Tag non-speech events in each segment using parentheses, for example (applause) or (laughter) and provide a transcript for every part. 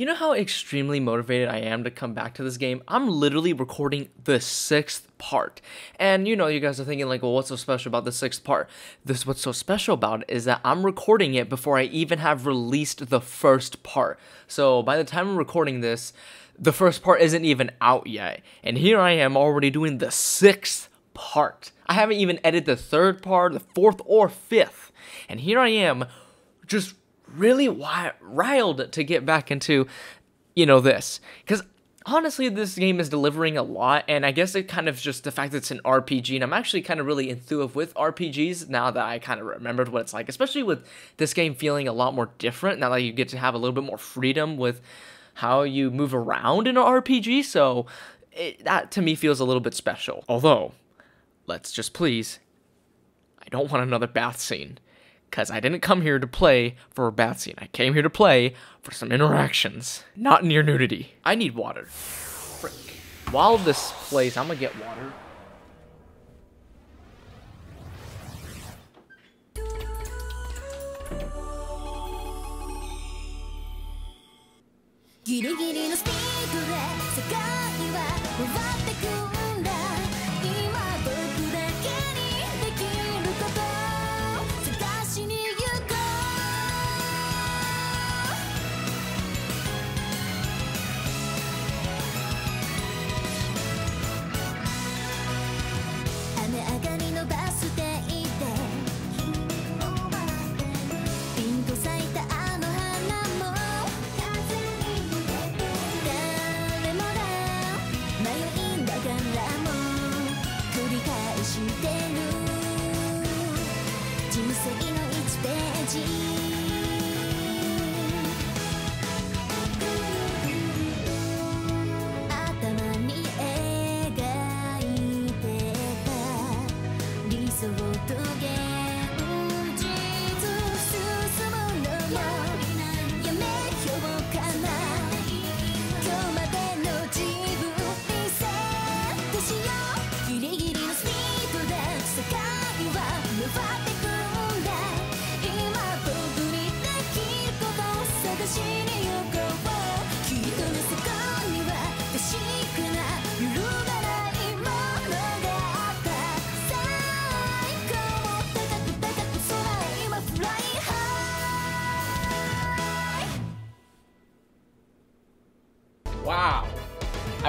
You know how extremely motivated I am to come back to this game? I'm literally recording the sixth part. And you know, you guys are thinking, like, well, what's so special about the sixth part? This what's so special about it is that I'm recording it before I even have released the first part. So by the time I'm recording this, the first part isn't even out yet. And here I am already doing the sixth part. I haven't even edited the third part, the fourth, or fifth. And here I am just really riled to get back into, you know, this. Because honestly, this game is delivering a lot, and I guess it kind of just the fact that it's an RPG, and I'm actually kind of really enthused with RPGs now that I kind of remembered what it's like, especially with this game feeling a lot more different now that you get to have a little bit more freedom with how you move around in an RPG. So it, that to me feels a little bit special. Although, let's just please, I don't want another bath scene because I didn't come here to play for a bath scene. I came here to play for some interactions, not near nudity. I need water. Frick. While this plays, I'm gonna get water.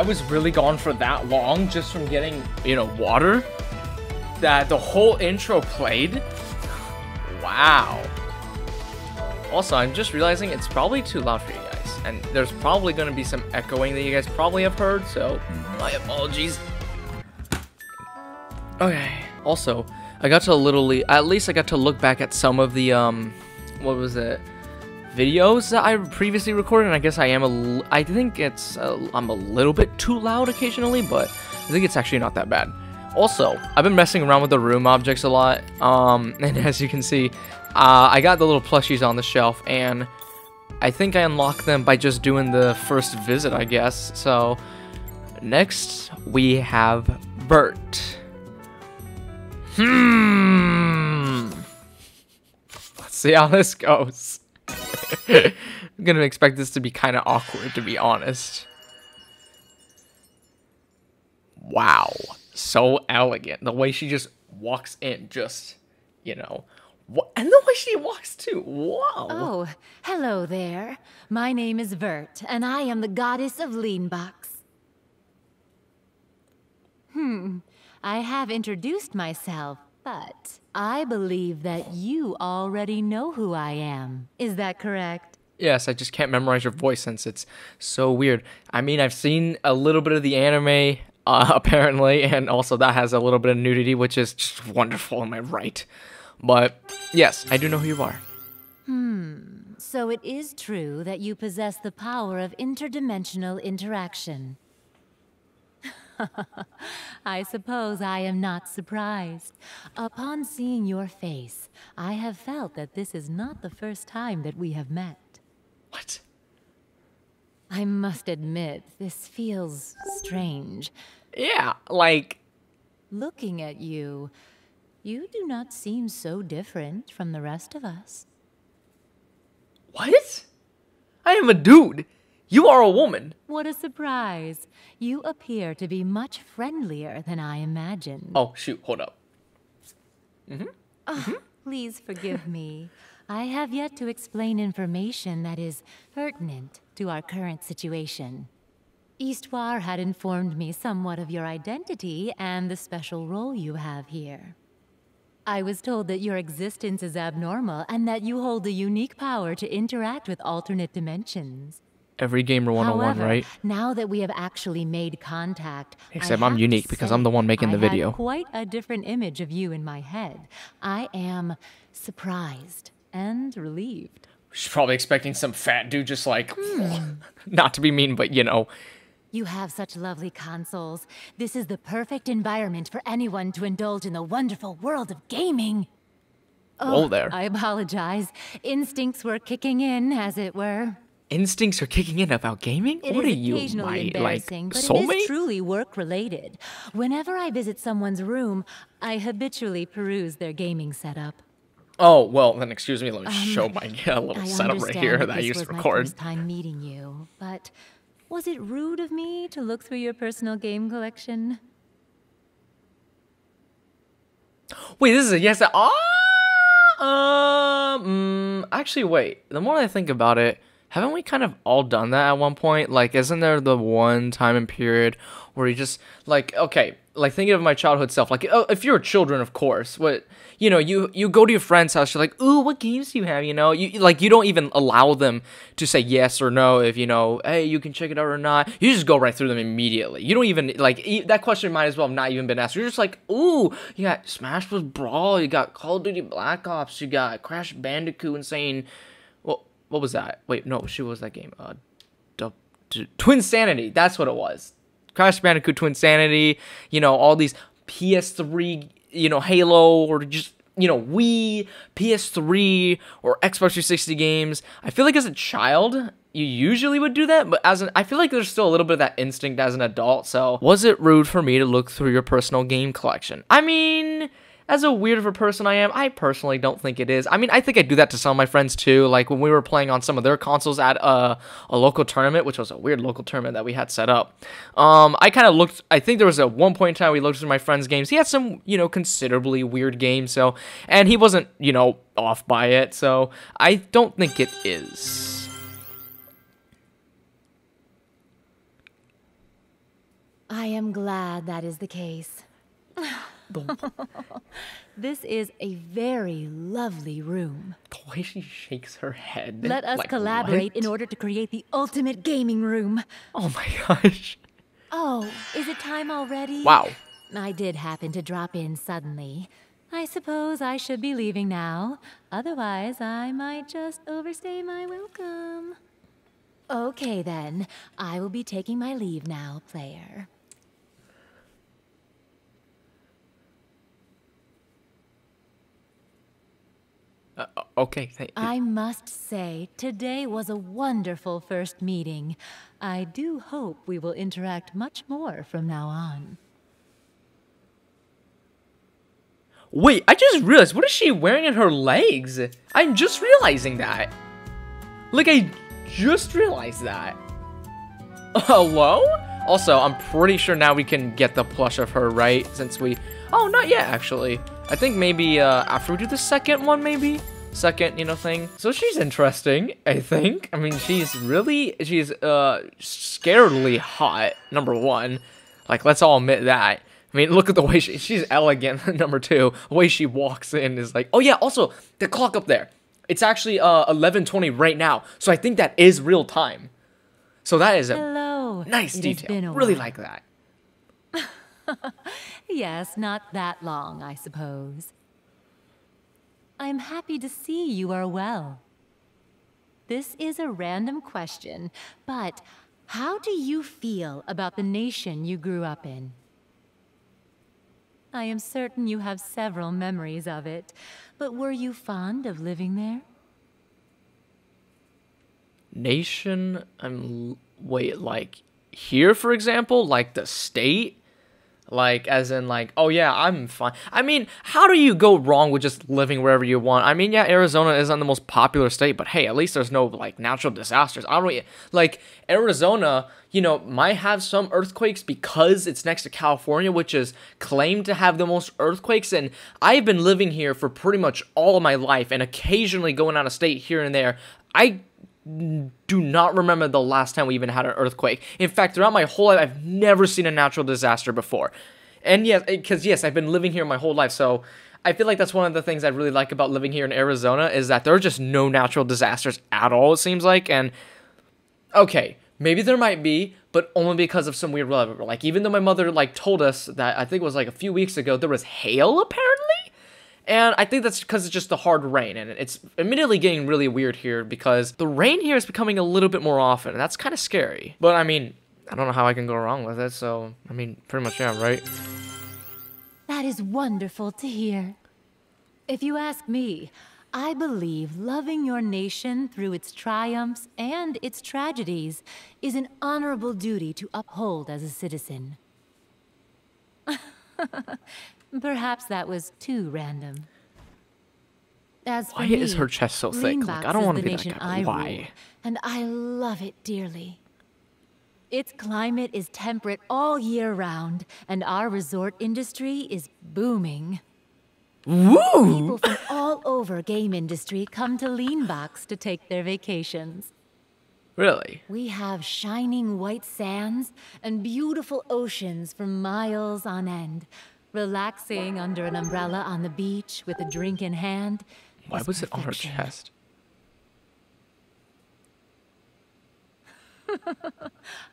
I was really gone for that long just from getting, you know, water. That the whole intro played. Wow. Also, I'm just realizing it's probably too loud for you guys. And there's probably going to be some echoing that you guys probably have heard, so my apologies. Okay. Also, I got to literally, at least I got to look back at some of the, um, what was it? Videos that I previously recorded, and I guess I am a, I think it's, a, I'm a little bit too loud occasionally, but I think it's actually not that bad. Also, I've been messing around with the room objects a lot, um, (laughs) and as you can see, uh, I got the little plushies on the shelf, and I think I unlocked them by just doing the first visit, I guess. So, next, we have Vert. Hmm. Let's see how this goes. I'm gonna expect this to be kind of awkward, to be honest. Wow. So elegant. The way she just walks in, just, you know. And the way she walks too. Whoa. Oh, hello there. My name is Vert, and I am the goddess of Leanbox. Hmm. I have introduced myself, but I believe that you already know who I am. Is that correct? Yes, I just can't memorize your voice since it's so weird. I mean, I've seen a little bit of the anime, uh, (laughs) apparently, and also that has a little bit of nudity, which is just wonderful, am I right? But yes, I do know who you are. Hmm, so it is true that you possess the power of interdimensional interaction. (laughs) I suppose I am not surprised. Upon seeing your face, I have felt that this is not the first time that we have met. What? I must admit, this feels strange. Yeah, like... Looking at you, you do not seem so different from the rest of us. What? I am a dude. You are a woman. What a surprise. You appear to be much friendlier than I imagined. Oh, shoot, hold up. Mm -hmm. oh, mm -hmm. Please forgive me. I have yet to explain information that is pertinent to our current situation. Histoire had informed me somewhat of your identity and the special role you have here. I was told that your existence is abnormal and that you hold a unique power to interact with alternate dimensions. Every gamer 101, However, right? now that we have actually made contact, Except I'm unique because I'm the one making I the had video. quite a different image of you in my head. I am surprised and relieved. She's probably expecting some fat dude just like, hmm. (laughs) not to be mean, but you know, You have such lovely consoles. This is the perfect environment for anyone to indulge in the wonderful world of gaming. whoa oh, there. I apologize. Instincts were kicking in, as it were. Instincts are kicking in about gaming? It what are you, my like embarrassing, but it soulmate? is truly work related. Whenever I visit someone's room, I habitually peruse their gaming setup. Oh well, then excuse me. Let me show my (laughs) uh, little Um, I setup right here that that I this used was to my record. first time meeting you, but was it rude of me to look through your personal game collection? Wait, this is a yes. Ah, um, mm, actually, wait. The more I think about it, haven't we kind of all done that at one point? Like, isn't there the one time and period where you just like, okay, like thinking of my childhood self, like, oh, if you're a children, of course, what you know, you you go to your friend's house, you're like, ooh, what games do you have? You know, you like you don't even allow them to say yes or no if you know, hey, you can check it out or not. You just go right through them immediately. You don't even like e- that question might as well have not even been asked. You're just like, ooh, you got Smash Bros. Brawl, you got Call of Duty Black Ops, you got Crash Bandicoot, Insane. What was that? Wait, no, she was that game. Uh, du- du- Twinsanity. That's what it was. Crash Bandicoot Twinsanity. You know all these PS3, you know Halo, or just you know Wii, PS3, or Xbox 360 games. I feel like as a child. You usually would do that, but as an I feel like there's still a little bit of that instinct as an adult. So, was it rude for me to look through your personal game collection? I mean, as a weird of a person I am, I personally don't think it is. I mean, I think I do that to some of my friends too. Like when we were playing on some of their consoles at a, a local tournament, which was a weird local tournament that we had set up. Um, I kind of looked. I think there was a one point in time we looked through my friend's games. He had some, you know, considerably weird games. So, and he wasn't, you know, off by it. So I don't think it is. I am glad that is the case. (sighs) (sighs) (sighs) (laughs) this is a very lovely room. The way she shakes her head. Let us like, collaborate what? in order to create the ultimate gaming room. Oh my gosh. Oh, is it time already? Wow. I did happen to drop in suddenly. I suppose I should be leaving now. Otherwise, I might just overstay my welcome. Okay, then. I will be taking my leave now, player. Uh, okay. Thank you. I must say, today was a wonderful first meeting. I do hope we will interact much more from now on. Wait, I just realized, what is she wearing in her legs? I'm just realizing that. Like, I just realized that. Hello? Also, I'm pretty sure now we can get the plush of her, right? Since we... Oh, not yet, actually. I think maybe uh, after we do the second one, maybe? Second, you know, thing. So she's interesting, I think. I mean, she's really... She's uh, scarily hot, number one. Like, let's all admit that. I mean, look at the way she, she's elegant. (laughs) Number two, the way she walks in is like, oh yeah. Also, the clock up there, it's actually uh 11:20 right now. So I think that is real time. So that is a Hello. nice It detail. Really while. like that. (laughs) Yes, not that long, I suppose. I'm happy to see you are well. This is a random question, but how do you feel about the nation you grew up in? I am certain you have several memories of it, but were you fond of living there? Nation. I'm wait like here for example, like the state. Like, as in, like, oh yeah, I'm fine. I mean, how do you go wrong with just living wherever you want? I mean, yeah, Arizona isn't the most popular state, but hey, at least there's no like natural disasters. I don't like Arizona. You know, might have some earthquakes because it's next to California, which is claimed to have the most earthquakes. And I've been living here for pretty much all of my life, and occasionally going out of state here and there. I do not remember the last time we even had an earthquake. In fact, throughout my whole life, I've never seen a natural disaster before. And yes, eh, because yes, I've been living here my whole life, so I feel like that's one of the things I really like about living here in Arizona is that there are just no natural disasters at all. It seems like, and okay, maybe there might be, but only because of some weird weather. Like even though my mother like told us that I think it was like a few weeks ago there was hail apparently and I think that's because it's just the hard rain, and it's admittedly getting really weird here because the rain here is becoming a little bit more often, and that's kind of scary. But I mean, I don't know how I can go wrong with it, so I mean, pretty much yeah, right? That is wonderful to hear. If you ask me, I believe loving your nation through its triumphs and its tragedies is an honorable duty to uphold as a citizen. (laughs) Perhaps that was too random. As Why me, is her chest so thick? Like, I don't want to be that guy. Why? Rule, and I love it dearly. Its climate is temperate all year round, and our resort industry is booming. Woo! People from all over game industry come to Leanbox to take their vacations. Really? We have shining white sands and beautiful oceans for miles on end, Relaxing under an umbrella on the beach with a drink in hand. Why was perfection. it on her chest? (laughs)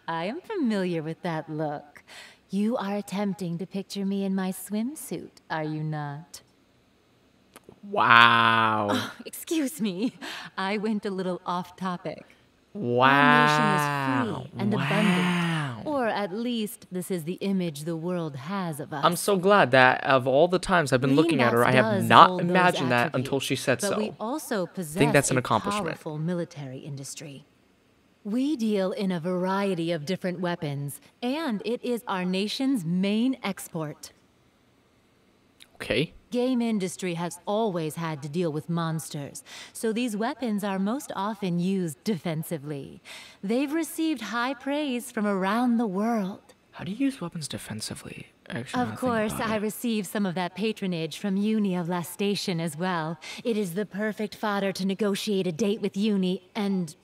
I am familiar with that look. You are attempting to picture me in my swimsuit, are you not? Wow. Oh, (laughs) excuse me. I went a little off topic. Wow. Our nation is free and wow. abundant. Or at least this is the image the world has of us. I'm so glad that of all the times I've been looking at her, I have not imagined that until she said but so. We also possess I think that's an accomplishment. powerful military industry. We deal in a variety of different weapons, and it is our nation's main export. Okay. Game industry has always had to deal with monsters, so these weapons are most often used defensively. They've received high praise from around the world. How do you use weapons defensively? Actually, of course, I receive some of that patronage from Uni of Lastation as well. It is the perfect fodder to negotiate a date with Uni and...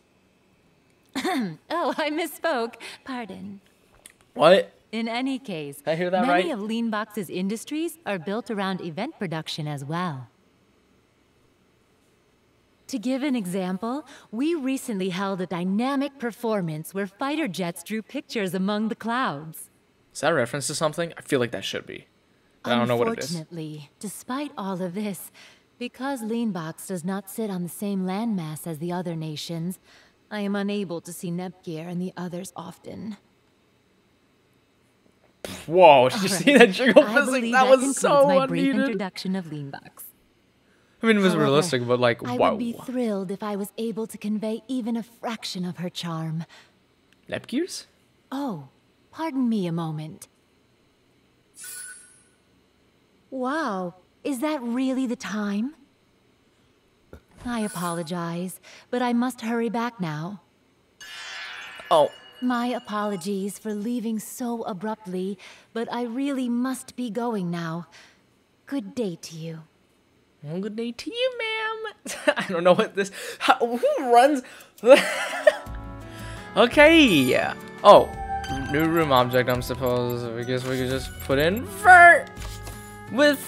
(clears throat) oh, I misspoke. Pardon. What? In any case, I hear that many right? of Leanbox's industries are built around event production as well. To give an example, we recently held a dynamic performance where fighter jets drew pictures among the clouds. Is that a reference to something? I feel like that should be. I don't know what it is. Unfortunately, despite all of this, because Leanbox does not sit on the same landmass as the other nations, I am unable to see Nepgear and the others often. Whoa, did you right. see that jiggle I physics? That, that was so my unneeded. brief introduction of Leanbox. I mean, it was However, realistic, but like, I wow. would be thrilled if I was able to convey even a fraction of her charm. Nepgears? Oh, pardon me a moment. Wow, is that really the time? I apologize, but I must hurry back now. Oh, My apologies for leaving so abruptly, but I really must be going now. Good day to you. well, good day to you, ma'am. (laughs) I don't know what this. How, who runs? (laughs) okay. Oh, new room object. I'm supposed. I guess we could just put in fur with.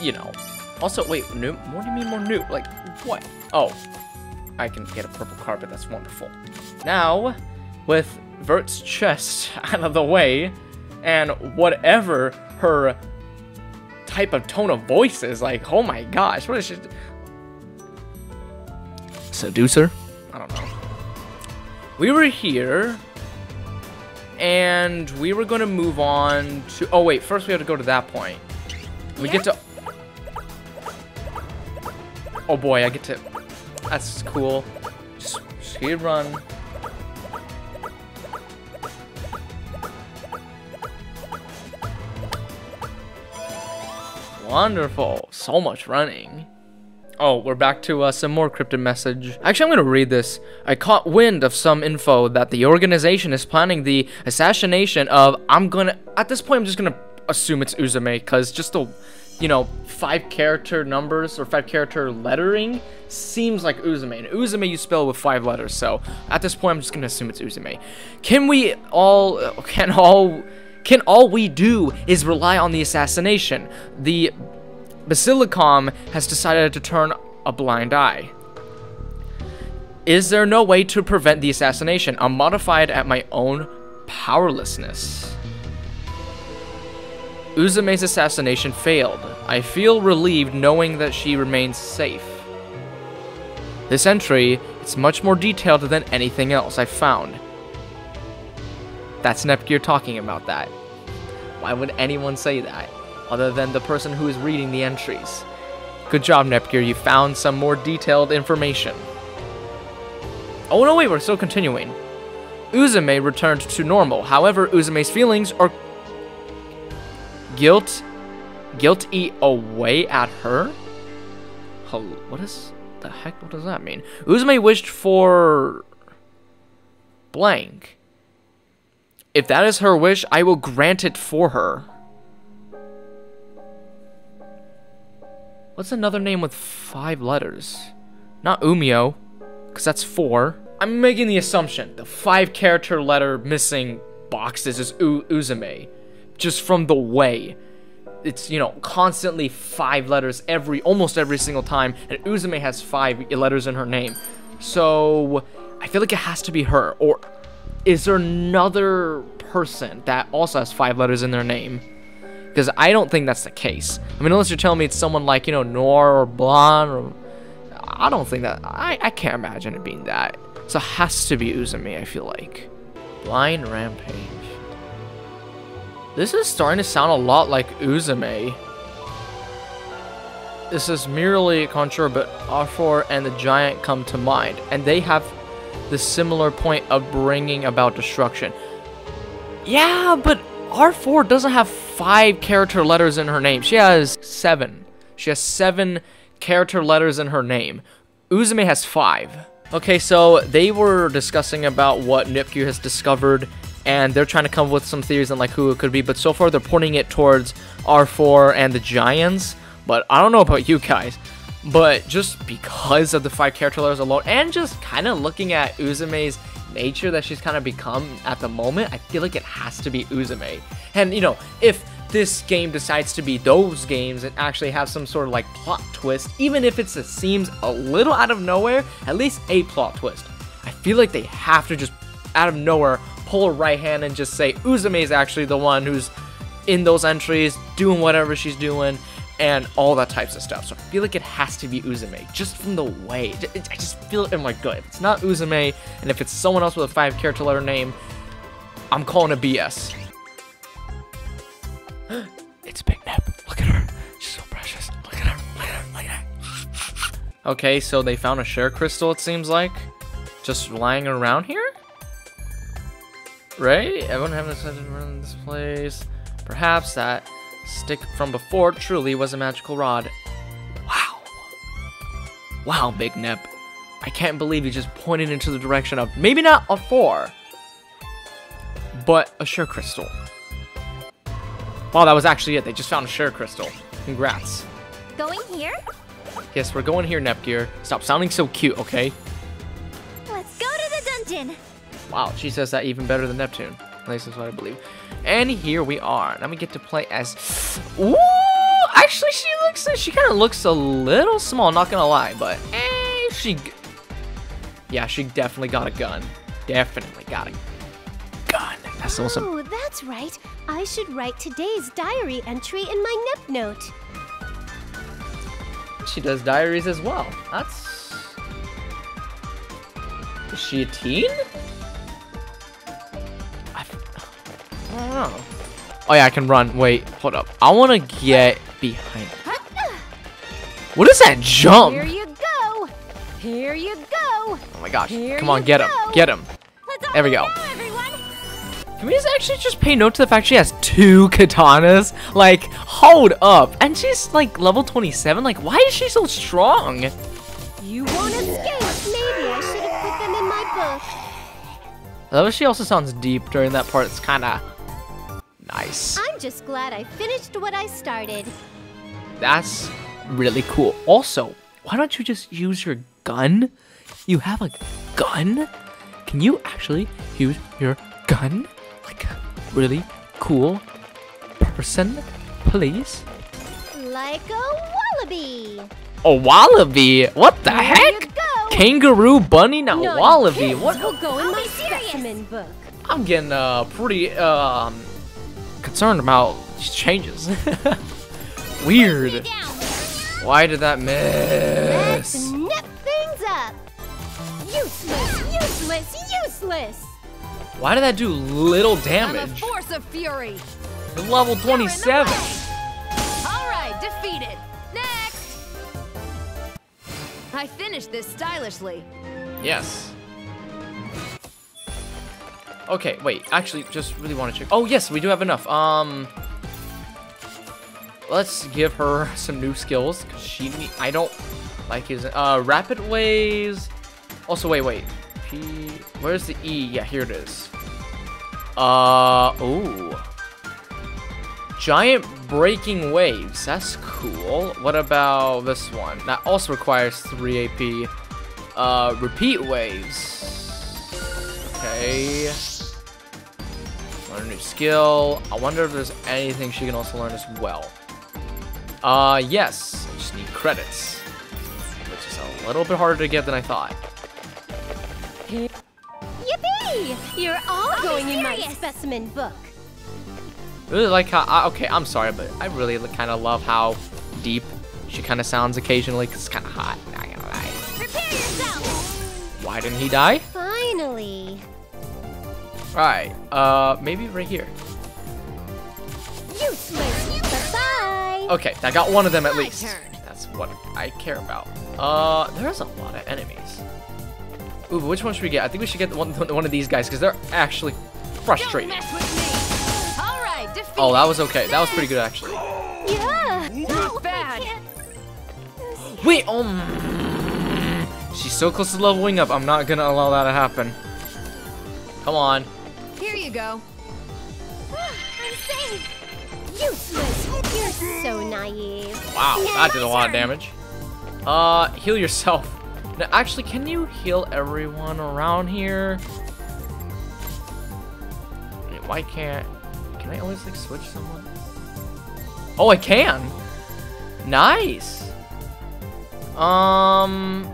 You know. Also, wait. New. What do you mean more new? Like what? Oh, I can get a purple carpet. That's wonderful. Now, with Vert's chest (laughs) out of the way, and whatever her type of tone of voice is, like, oh my gosh, what is she? Seducer? I don't know. We were here, and we were gonna move on to. Oh wait, first we have to go to that point. We get to. Oh boy, I get to. That's cool. Just speed run. Wonderful. So much running. Oh, we're back to uh, some more cryptid message. Actually, I'm going to read this. I caught wind of some info that the organization is planning the assassination of... I'm going to... At this point, I'm just going to assume it's Uzume, because just the you know, five character numbers or five character lettering seems like Uzume. And Uzume you spell with five letters. So at this point, I'm just gonna assume it's Uzume. Can we all? (laughs) Can all? Can all we do is rely on the assassination? The Basilicom has decided to turn a blind eye. Is there no way to prevent the assassination? I'm modified at my own powerlessness. Uzume's assassination failed. I feel relieved knowing that she remains safe. This entry is much more detailed than anything else I've found. That's Nepgear talking about that. Why would anyone say that? other than the person who is reading the entries. Good job, Nepgear, you found some more detailed information. Oh no, wait, we're still continuing. Uzume returned to normal. However, Uzume's feelings are guilt, guilty away at her. What is the heck? What does that mean? Uzume wished for blank. If that is her wish, I will grant it for her. What's another name with five letters? Not Umio, because that's four. I'm making the assumption the five character letter missing boxes is U Uzume. Just from the way. It's, you know, constantly five letters every, almost every single time, and Uzume has five letters in her name. So, I feel like it has to be her. Or is there another person that also has five letters in their name? Because I don't think that's the case. I mean, unless you're telling me it's someone like, you know, Noir or Blanc or... I don't think that... I, I can't imagine it being that. So it has to be Uzume, I feel like. Blind Rampage. This is starting to sound a lot like Uzume. This is merely a contour, but Arfoire and the Giant come to mind, and they have the similar point of bringing about destruction. Yeah, but Arfoire doesn't have five character letters in her name. She has seven. She has seven character letters in her name. Uzume has five. Okay, so they were discussing about what Nepgear has discovered, and they're trying to come up with some theories on like who it could be, but so far they're pointing it towards Arfoire and the Giants, but I don't know about you guys. But just because of the five character letters alone, and just kind of looking at Uzume's nature that she's kind of become at the moment, I feel like it has to be Uzume. And, you know, if this game decides to be those games and actually have some sort of like plot twist, even if it seems a little out of nowhere, at least a plot twist. I feel like they have to just out of nowhere pull a right hand and just say Uzume is actually the one who's in those entries, doing whatever she's doing, and all that types of stuff. So I feel like it has to be Uzume, just from the way. I just feel it in my gut. If it's not Uzume, and if it's someone else with a five character letter name, I'm calling a BS. (gasps) it's Big Nep. Look at her. She's so precious. Look at her. Look at her. Look at her. Okay, so they found a share crystal, it seems like. Just lying around here? Right? Everyone having a run this place. Perhaps that stick from before truly was a magical rod. Wow. Wow, Big Nep. I can't believe you just pointed into the direction of maybe not a four, but a share crystal. Wow, that was actually it. They just found a share crystal. Congrats. Going here? Yes, we're going here, Nepgear. Stop sounding so cute, okay? Let's go to the dungeon. Wow, she says that even better than Neptune. At least that's what I believe. And here we are. Now we get to play as... Ooh! Actually, she looks... She kind of looks a little small, not gonna lie. But, eh, she... Yeah, she definitely got a gun. Definitely got a gun. That's awesome. Oh, that's right. I should write today's diary entry in my Nep note. She does diaries as well. That's... Is she a teen? Don't know. Oh yeah, I can run. Wait, hold up. I want to get behind. What is that jump? Here you go. Here you go. Oh my gosh. Here Come on, get go. him. Get him. There we go. Can we just actually just pay note to the fact she has two katanas? Like, Hold up. And she's like level 27? Like, why is she so strong? You want escape? Maybe I should have put them in my book. Though she also sounds deep during that part. It's kind of nice. I'm just glad I finished what I started. That's really cool. Also, why don't you just use your gun? You have a gun? Can you actually use your gun? Like a really cool person, please? Like a wallaby. A wallaby? What the There heck? Kangaroo, bunny, not Naughty wallaby. kids What? will go in I'll my be serious. specimen book. I'm getting uh pretty um concerned about these changes. (laughs) Weird. Why did that miss? nip things up. Useless, useless, useless. Why did that do little damage? force of fury. Level 27. All right, defeated. Next. I finished this stylishly. Yes. Okay, wait. Actually, just really want to check. Oh, yes, we do have enough. Um, let's give her (laughs) some new skills she. I don't like his uh rapid waves. Also, wait, wait. P. Where's the E? Yeah, here it is. Uh. Ooh. Giant breaking waves. That's cool. What about this one? That also requires 3 AP. Uh, repeat waves. Okay. Learn a new skill. I wonder if there's anything she can also learn as well. Uh, yes. I just need credits. Which is a little bit harder to get than I thought. Yippee! You're all going in my specimen book. Really like how. I, okay, I'm sorry, but I really kind of love how deep she kind of sounds occasionally because it's kind of hot. Not gonna lie. Prepare yourself. Why didn't he die? Finally. Alright, uh, maybe right here. Okay, I got one of them at least. That's what I care about. Uh, there's a lot of enemies. Ooh, but which one should we get? I think we should get one, (laughs) one of these guys because they're actually frustrating. mess with me. All right, defeated. Oh, that was okay. That was pretty good actually. Yeah. Not bad. Wait, um, she's so close to leveling up. I'm not gonna allow that to happen. Come on. Here you go. (sighs) I'm safe. Useless. You're so naive. Wow, that did a lot of damage. Uh, heal yourself. Now, actually, can you heal everyone around here? Why can't... Can I always, like, switch someone? Oh, I can! Nice! Um...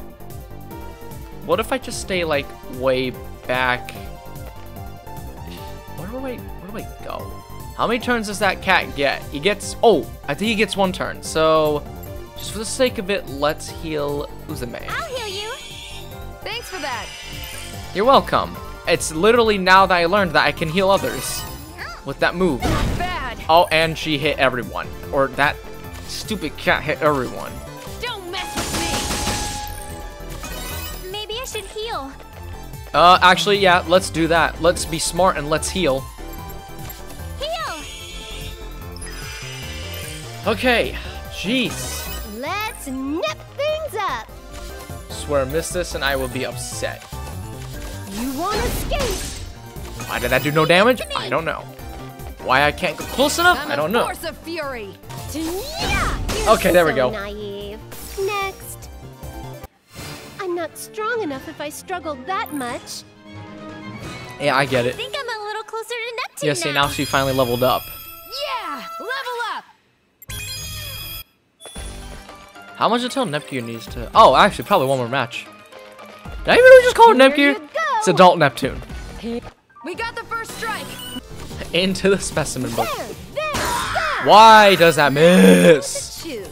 What if I just stay, like, way back? How many turns does that cat get? He gets... Oh, I think he gets one turn. So, just for the sake of it, let's heal Uzume. I'll heal you. Thanks for that. You're welcome. It's literally now that I learned that I can heal others with that move. Bad. Oh, and she hit everyone. Or that stupid cat hit everyone. Don't mess with me. Maybe I should heal. Uh, actually, yeah, let's do that. Let's be smart and let's heal. Heal. Okay, jeez. Let's nip things up. Swear I missed this and I will be upset. You want escape? Why did that do no damage? I don't know. Why I can't go close enough? I'm I don't know. force of fury. Yeah. Okay, there we go. naive. Next. I'm not strong enough if I struggle that much. Yeah, I get it. I think I'm a little closer to Neptune Yeah, see, now she finally leveled up. Yeah, level up. How much until Neptune needs to... Oh, actually, probably one more match. Did I really just call it Neptune? It's adult Neptune. We got the first strike. Into the specimen book. There, there. Why does that miss? Choose.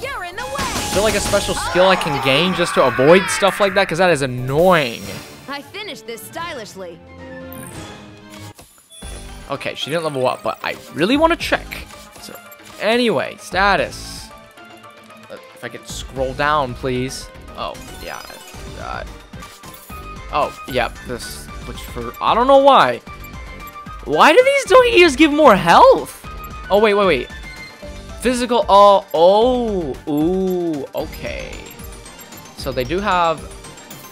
You're in the way. Is there like a special skill I can gain just to avoid stuff like that? Because that is annoying. I finished this stylishly. Okay, she didn't level up, but I really want to check. So, anyway, status. If I could scroll down, please. Oh, yeah. Uh, oh, yeah, this, which for, I don't know why. Why do these doggies give more health? Oh, wait, wait, wait. Physical. Oh, oh, ooh, okay. So they do have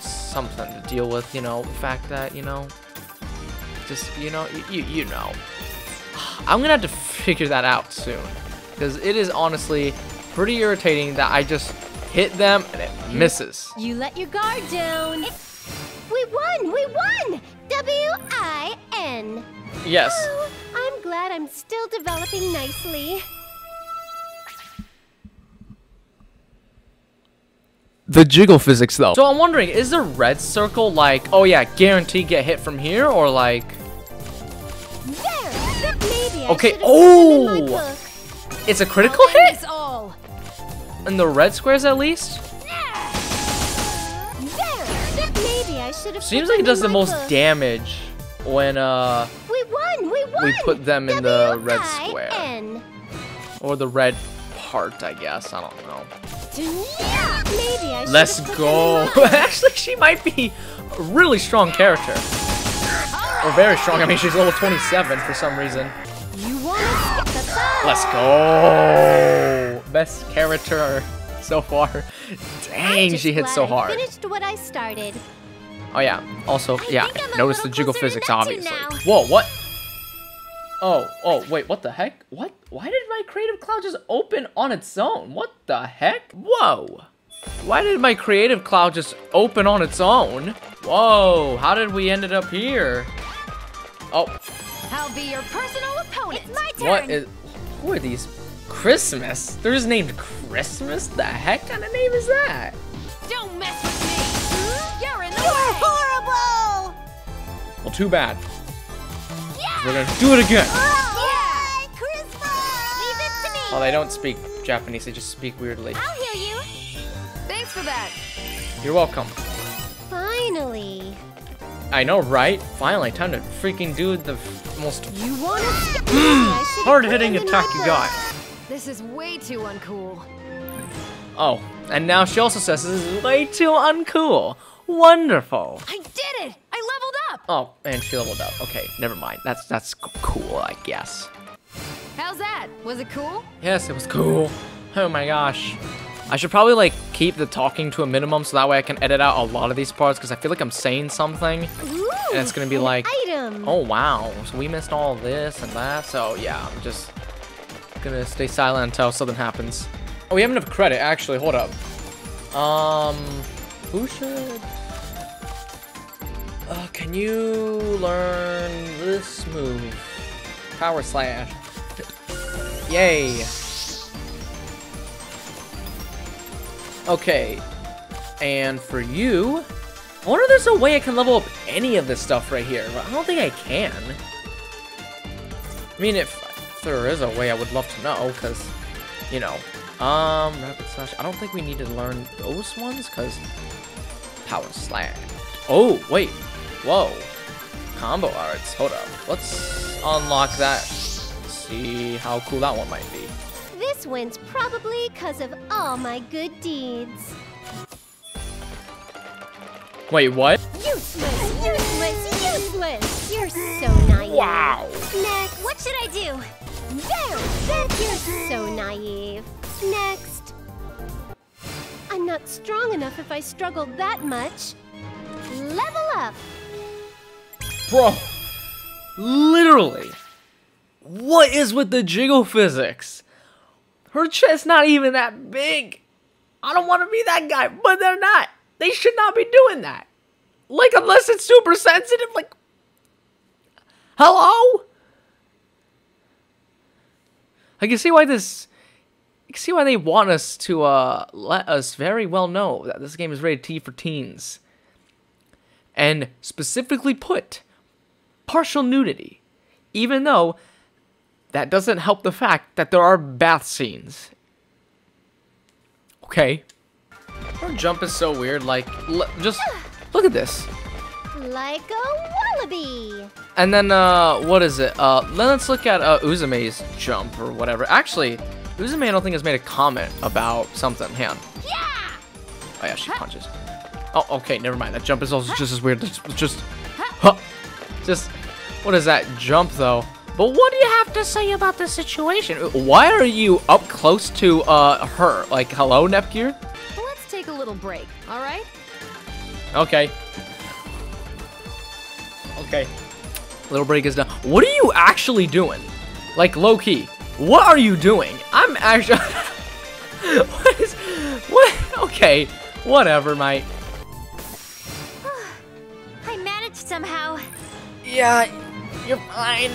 something to deal with, you know, the fact that, you know, just, you know, you, you know. (sighs) I'm gonna have to (laughs) figure that out soon. Because it is honestly pretty irritating that I just hit them and it misses. You let your guard down. We won! We won! W-I-N. Yes. Oh, I'm glad I'm still developing nicely. The jiggle physics though. So I'm wondering, is the red circle like, oh yeah, guarantee get hit from here or like, There! Maybe Okay, should have put them in my oh! it's a critical I'll hit? In the red squares at least? There! Maybe I should have Seems like it does the most book. damage when uh, We won! We won! we put them in the red square. Or the red part, I guess, I don't know. Maybe I Let's go. them in (laughs) my- Actually, she might be a really strong character. Or very strong, I mean, she's level 27 for some reason. You wanna skip the fun? Let's go! Best character (laughs) so far. Dang, she hits so I hard. Finished what I started. Oh yeah. Also, I yeah. think I'm a Notice the jiggle physics, obviously. now. Whoa, what? Oh, oh, wait, what the heck? What? Why did my creative cloud just open on its own? What the heck? Whoa. Why did my creative cloud just open on its own? Whoa, how did we ended up here? Oh, I'll be your personal opponent. It's my turn. what is... Who are these? Christmas? They're just named Christmas? The heck kind of name is that? Don't mess with me. You're in the You're way. horrible! Well, too bad. We're gonna do it again. Yeah! Christmas! Leave it to me! Oh, they don't speak Japanese, they just speak weirdly. I'll hear you. Thanks for that. You're welcome. Finally. I know, right? Finally, time to freaking do the f- most You wanna skip (gasps) Maybe (gasps) I should've hard-hitting put them in attack you got. This is way too uncool. Oh, and now she also says this is way too uncool. Wonderful. I did it. I leveled up. Oh, and she leveled up. Okay, never mind. That's that's cool, I guess. How's that? Was it cool? Yes, it was cool. Oh my gosh. I should probably like keep the talking to a minimum so that way I can edit out a lot of these parts because I feel like I'm saying something. Ooh, And it's gonna be like, item. Oh wow, so we missed all this and that. So yeah, I'm just gonna stay silent until something happens. Oh, we have enough credit actually. Hold up. Um, who should? Uh, can you learn this move? Power slash. Yay. Okay, and for you, I wonder if there's a way I can level up any of this stuff right here. I don't think I can. I mean, if there is a way, I would love to know, because, you know. Um, rapid slash. I don't think we need to learn those ones, because power slash. Oh, wait. Whoa. Combo arts. Hold up. Let's unlock that. See how cool that one might be. This wins probably because of all my good deeds. Wait, what? Useless, useless, useless! You're so naive. Wow. Next. What should I do? There! There! You're so naive. Next. I'm not strong enough if I struggle that much. Level up! Bro, literally, what is with the jiggle physics? Her chest's not even that big. I don't want to be that guy, but they're not. They should not be doing that. Like, unless it's super sensitive, like, hello? I can see why this. I can see why they want us to uh, let us very well know that this game is rated T for teens. And specifically put, partial nudity, even though that doesn't help the fact that there are bath scenes. Okay. Her jump is so weird, like, just look at this. Like a wallaby! And then, uh, what is it? Uh, let's look at, uh, Uzume's jump or whatever. Actually, Uzume I don't think has made a comment about something. Hang on. Yeah! Oh yeah, she punches. Oh, okay, never mind. That jump is also just as weird. Just, just, huh. Just, what is that jump though? But what do you have to say about the situation? Why are you up close to uh her? Like, hello, Nepgear? Let's take a little break, all right? Okay. Okay. Little break is done. What are you actually doing? Like, low key. What are you doing? I'm actually. (laughs) what is. What? Okay. Whatever, mate. (sighs) I managed somehow. Yeah, you're fine.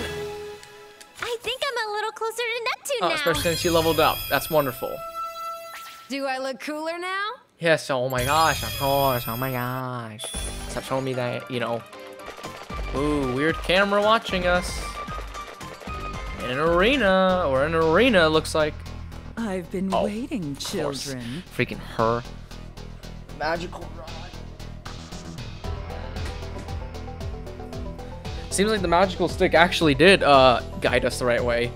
I think I'm a little closer to Neptune Oh, now. especially since you leveled up. That's wonderful. Do I look cooler now? Yes, oh my gosh, of course, oh my gosh. Stop showing me that, you know. Ooh, weird camera watching us. In an arena, or an arena, looks like. I've been Oh, waiting, Of course. children. Freaking her. Magical rod. Seems like the magical stick actually did uh guide us the right way.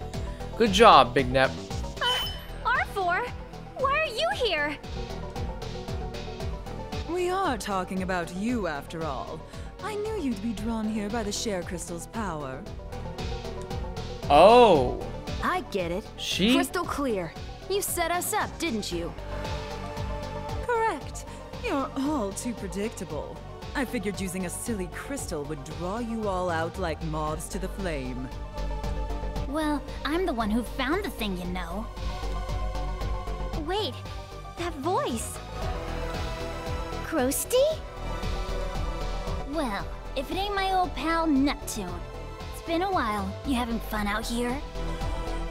Good job, Big Nep. Arfoire, why are you here? We are talking about you after all. I knew you'd be drawn here by the share crystal's power. Oh, I get it. She- Crystal clear. You set us up, didn't you? Correct. You're all too predictable. I figured using a silly crystal would draw you all out like moths to the flame. Well, I'm the one who found the thing, you know. Wait, that voice. Krusty? Well, if it ain't my old pal Neptune. It's been a while. You having fun out here?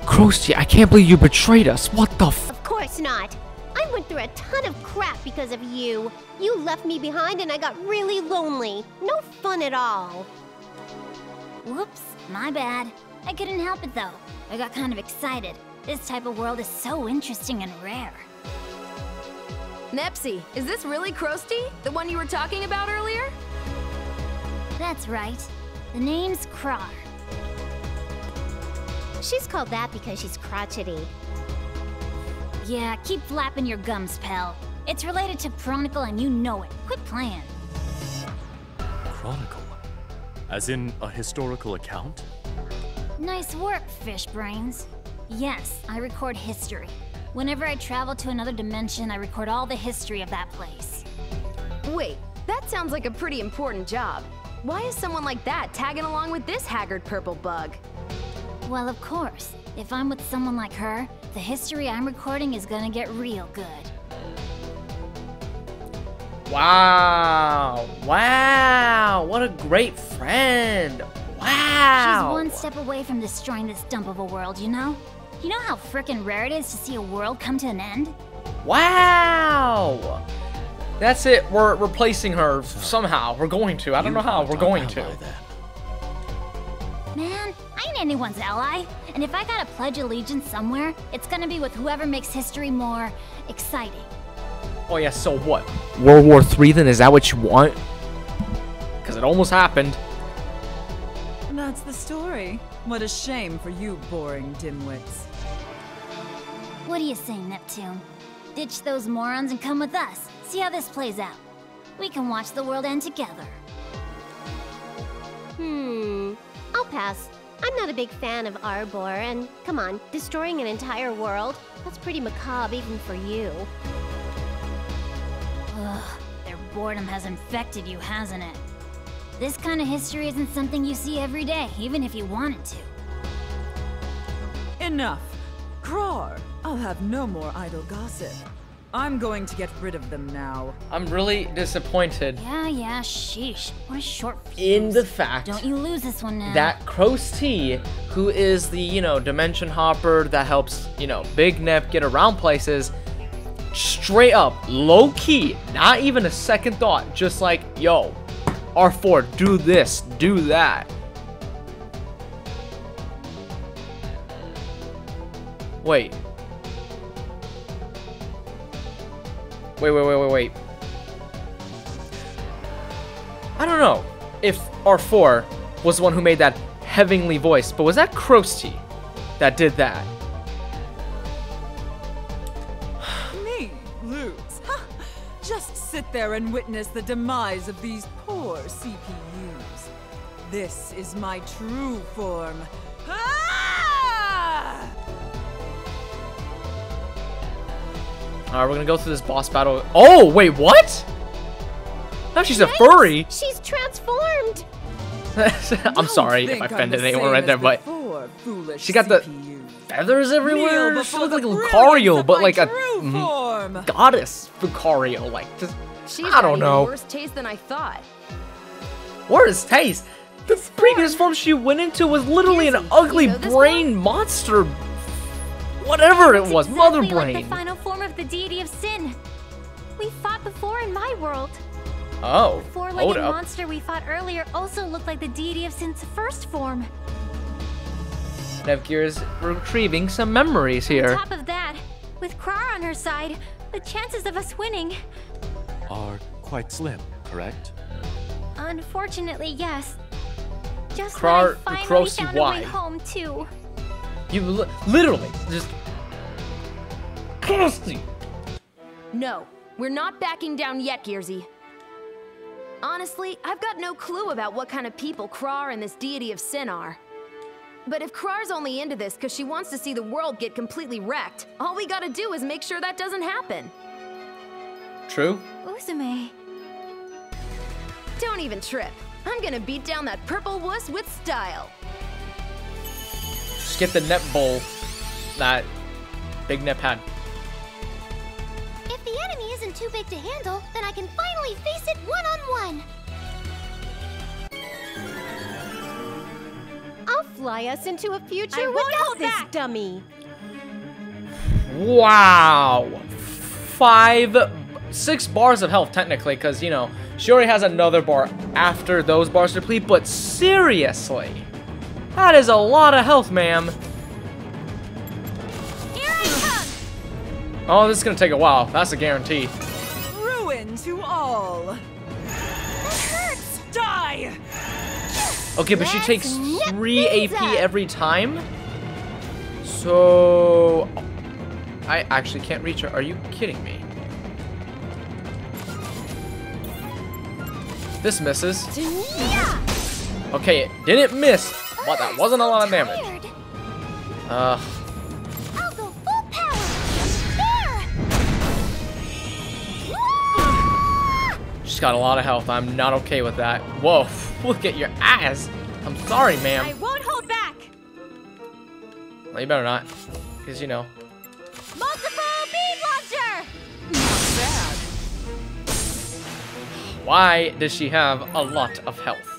Krusty, I can't believe you betrayed us. What the f- Of course not. I went through a ton of crap because of you. You left me behind and I got really lonely. No fun at all. Whoops, my bad. I couldn't help it though. I got kind of excited. This type of world is so interesting and rare. Nepsy, is this really Krusty? The one you were talking about earlier? That's right. The name's Croire. She's called that because she's crotchety. Yeah, keep flapping your gums, pal. It's related to Chronicle and you know it. Quit playing. Chronicle? As in a historical account? Nice work, fish brains. Yes, I record history. Whenever I travel to another dimension, I record all the history of that place. Wait, that sounds like a pretty important job. Why is someone like that tagging along with this haggard purple bug? Well, of course. If I'm with someone like her, the history I'm recording is gonna get real good. Wow. Wow. What a great friend. Wow. She's one step away from destroying this dump of a world, you know? You know how frickin' rare it is to see a world come to an end? Wow. That's it. We're replacing her somehow. We're going to. I don't know how. We're going to. Man, I ain't anyone's ally. And if I gotta pledge allegiance somewhere, it's gonna be with whoever makes history more exciting. Oh yeah. So what? World War Three? Then is that what you want? Because it almost happened. That's the story. What a shame for you boring dimwits. What do you say, Neptune? Ditch those morons and come with us. See how this plays out. We can watch the world end together. Hmm. I'll pass. I'm not a big fan of Arfoire, and come on, destroying an entire world? That's pretty macabre even for you. Ugh, their boredom has infected you, hasn't it? This kind of history isn't something you see every day, even if you wanted to. Enough. Croire, I'll have no more idle gossip. I'm going to get rid of them now. I'm really disappointed Yeah, yeah, sheesh. What a short fuse. in the fact Don't you lose this one now. that Crow's T, who is the, you know, dimension hopper that helps, you know, Big Nep get around places, straight up, low key, not even a second thought, just like, yo, Arfoire, do this, do that. Wait. Wait, wait, wait, wait, wait. I don't know if Arfoire was the one who made that heavenly voice, but was that Krusty that did that? (sighs) Me lose? Just sit there and witness the demise of these poor CPUs. This is my true form. Alright, we're gonna go through this boss battle. Oh, wait, what? Now she's a furry. She's transformed. (laughs) I'm sorry if I offended anyone right there, but before, foolish she got the- CPU. feathers everywhere. Kneel She before looked like Lucario, but like a true mhm, form. goddess Lucario. Like, just She's I don't know. worse taste than I thought. Worse taste. The previous form she went into was literally an ugly you know brain monster. Whatever it was, mother brain. Like the final form of the deity of sin. We fought before in my world. oh, The four-legged up. monster we fought earlier also looked like the deity of sin's first form. Nepgear is retrieving some memories On here. top of that, with Croire on her side, the chances of us winning. Are quite slim, correct? Unfortunately, yes. Just Croire when I finally Ukrosi found a way home too. You li- literally just. Kirsty. No, we're not backing down yet, Gearsy. Honestly, I've got no clue about what kind of people Croire and this deity of sin are. But if Croire's only into this because she wants to see the world get completely wrecked, all we gotta do is make sure that doesn't happen. True. Uzume. Don't even trip. I'm gonna beat down that purple wuss with style. Just get the net bowl that Big Nep had. If the enemy isn't too big to handle, then I can finally face it one on one. I'll fly us into a future I won't without this back. dummy. Wow. Five, six bars of health, technically, because, you know, she already has another bar after those bars deplete, but seriously. That is a lot of health, ma'am. Here I come! Oh, this is gonna take a while. That's a guarantee. Ruin to all. Die! Okay, but she Let's takes 3 AP up. every time? So... I actually can't reach her. Are you kidding me? This misses. Okay, it didn't miss, but that wasn't a lot of damage. Tired. Uh, I'll go full power. There. she's got a lot of health. I'm not okay with that. Whoa, (laughs) look at your ass. I'm sorry, ma'am. I won't hold back! Well, you better not. Because, you know. Multiple beam launcher! Not Bad. Why does she have a lot of health?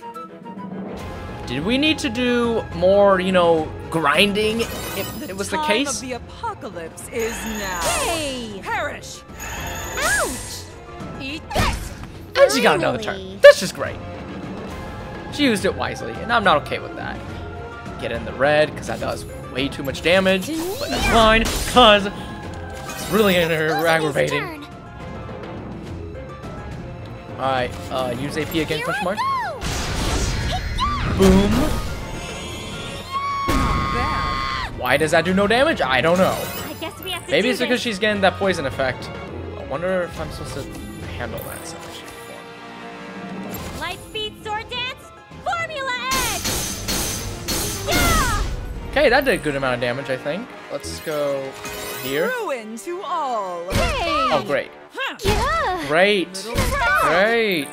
Did we need to do more, you know, grinding if it was the case? the apocalypse is now. Hey! Perish. Ouch! Eat this. And she got another turn. That's just great. She used it wisely, and I'm not okay with that. Get in the red, because that does way too much damage. But that's fine, because it's really aggravating. Alright, uh, use AP again, Here question I mark. Go. Boom. Why does that do no damage? I don't know. I guess we have to Maybe it's because this. she's getting that poison effect. I wonder if I'm supposed to handle that so much. Lightspeed sword dance, Formula Edge! Yeah! Okay, that did a good amount of damage, I think. Let's go here. Ruin to all. Oh, great. Yeah. Great. Great.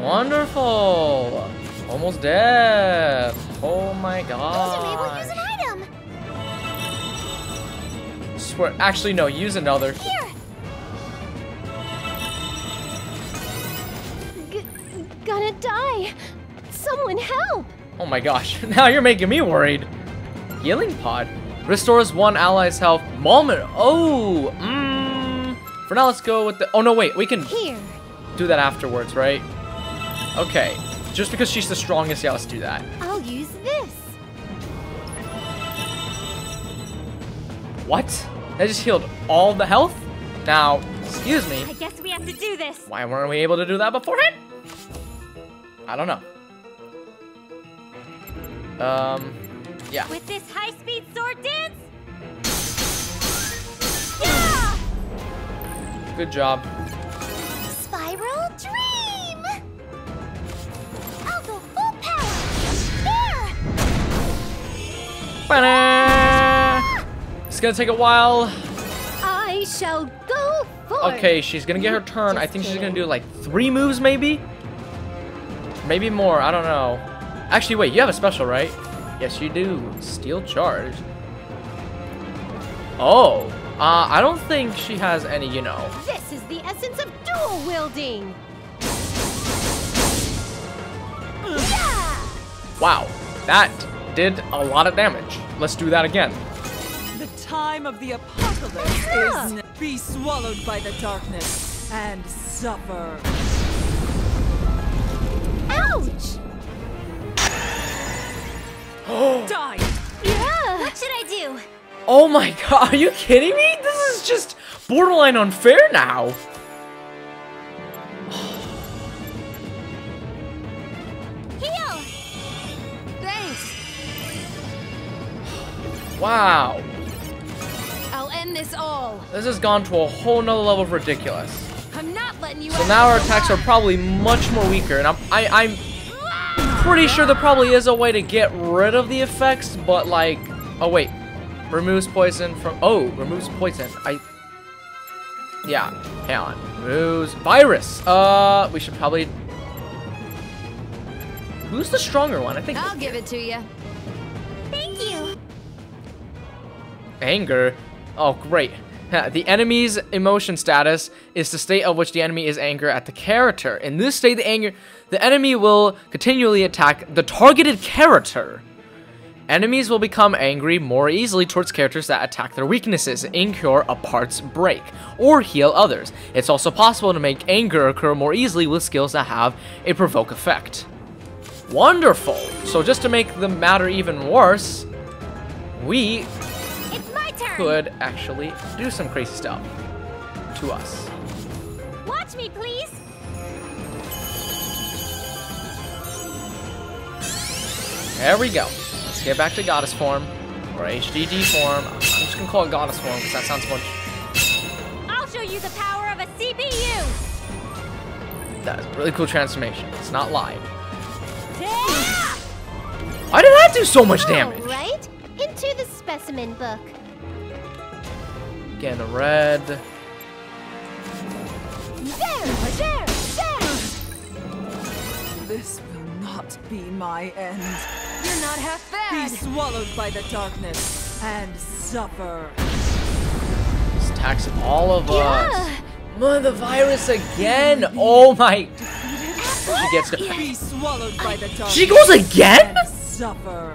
Wonderful. Almost dead. Oh my will use an god. item. Swear. Actually, no. Use another. Here. G- gonna die. Someone help. Oh my gosh. (laughs) Now you're making me worried. Healing pod. Restores one ally's health. Moment. Oh. Mmm. For now, let's go with the. Oh no, wait. We can Here. do that afterwards, right? Okay. Just because she's the strongest, yeah, let's do that. I'll use this. What? That just healed all the health? Now, excuse me. I guess we have to do this. Why weren't we able to do that beforehand? I don't know. Um, yeah. With this high-speed sword dance? Yeah! Good job. Spiral Dream. It's gonna take a while. I shall go Lord. Okay, she's gonna get her turn. I Just think she's gonna do like three moves, maybe? Maybe more, I don't know. Actually, wait, you have a special, right? Yes, you do. Steel Charge. Oh, uh, I don't think she has any, you know. This is the essence of dual wielding. Yeah! Wow, that did a lot of damage. Let's do that again. The time of the apocalypse is be swallowed by the darkness and suffer. Ouch! (gasps) Die! Yeah! What should I do? Oh my (laughs) god, are you kidding me? This is just borderline unfair now. Wow, I'll end this all. this has gone to a whole nother level of ridiculous. I'm not letting you So now our attacks are probably much more weaker, and I'm I, I'm pretty sure there probably is a way to get rid of the effects, but like, oh wait, removes poison from oh removes poison. I yeah, hang on, removes virus. Uh, we should probably. Who's the stronger one? I think I'll give it to you. Thank you. Anger. Oh great. The enemy's emotion status is the state of which the enemy is angry at the character. In this state, the anger, the enemy will continually attack the targeted character. Enemies will become angry more easily towards characters that attack their weaknesses, incur a part's break, or heal others. It's also possible to make anger occur more easily with skills that have a provoke effect. Wonderful! So just to make the matter even worse, we. Could actually do some crazy stuff to us. Watch me, please. There we go. Let's get back to goddess form, or HDD form. I'm just gonna call it goddess form because that sounds much. I'll show you the power of a CPU. That is a really cool transformation. It's not live. Yeah! Why did that do so much damage? right, into the specimen book. Again, red. There, there, there! This will not be my end. You're not half Be bad. swallowed by the darkness and suffer. This attacks all of us. Mother virus again. Oh my. Defeated. She gets. To... Be swallowed by the darkness. She goes again? and suffer.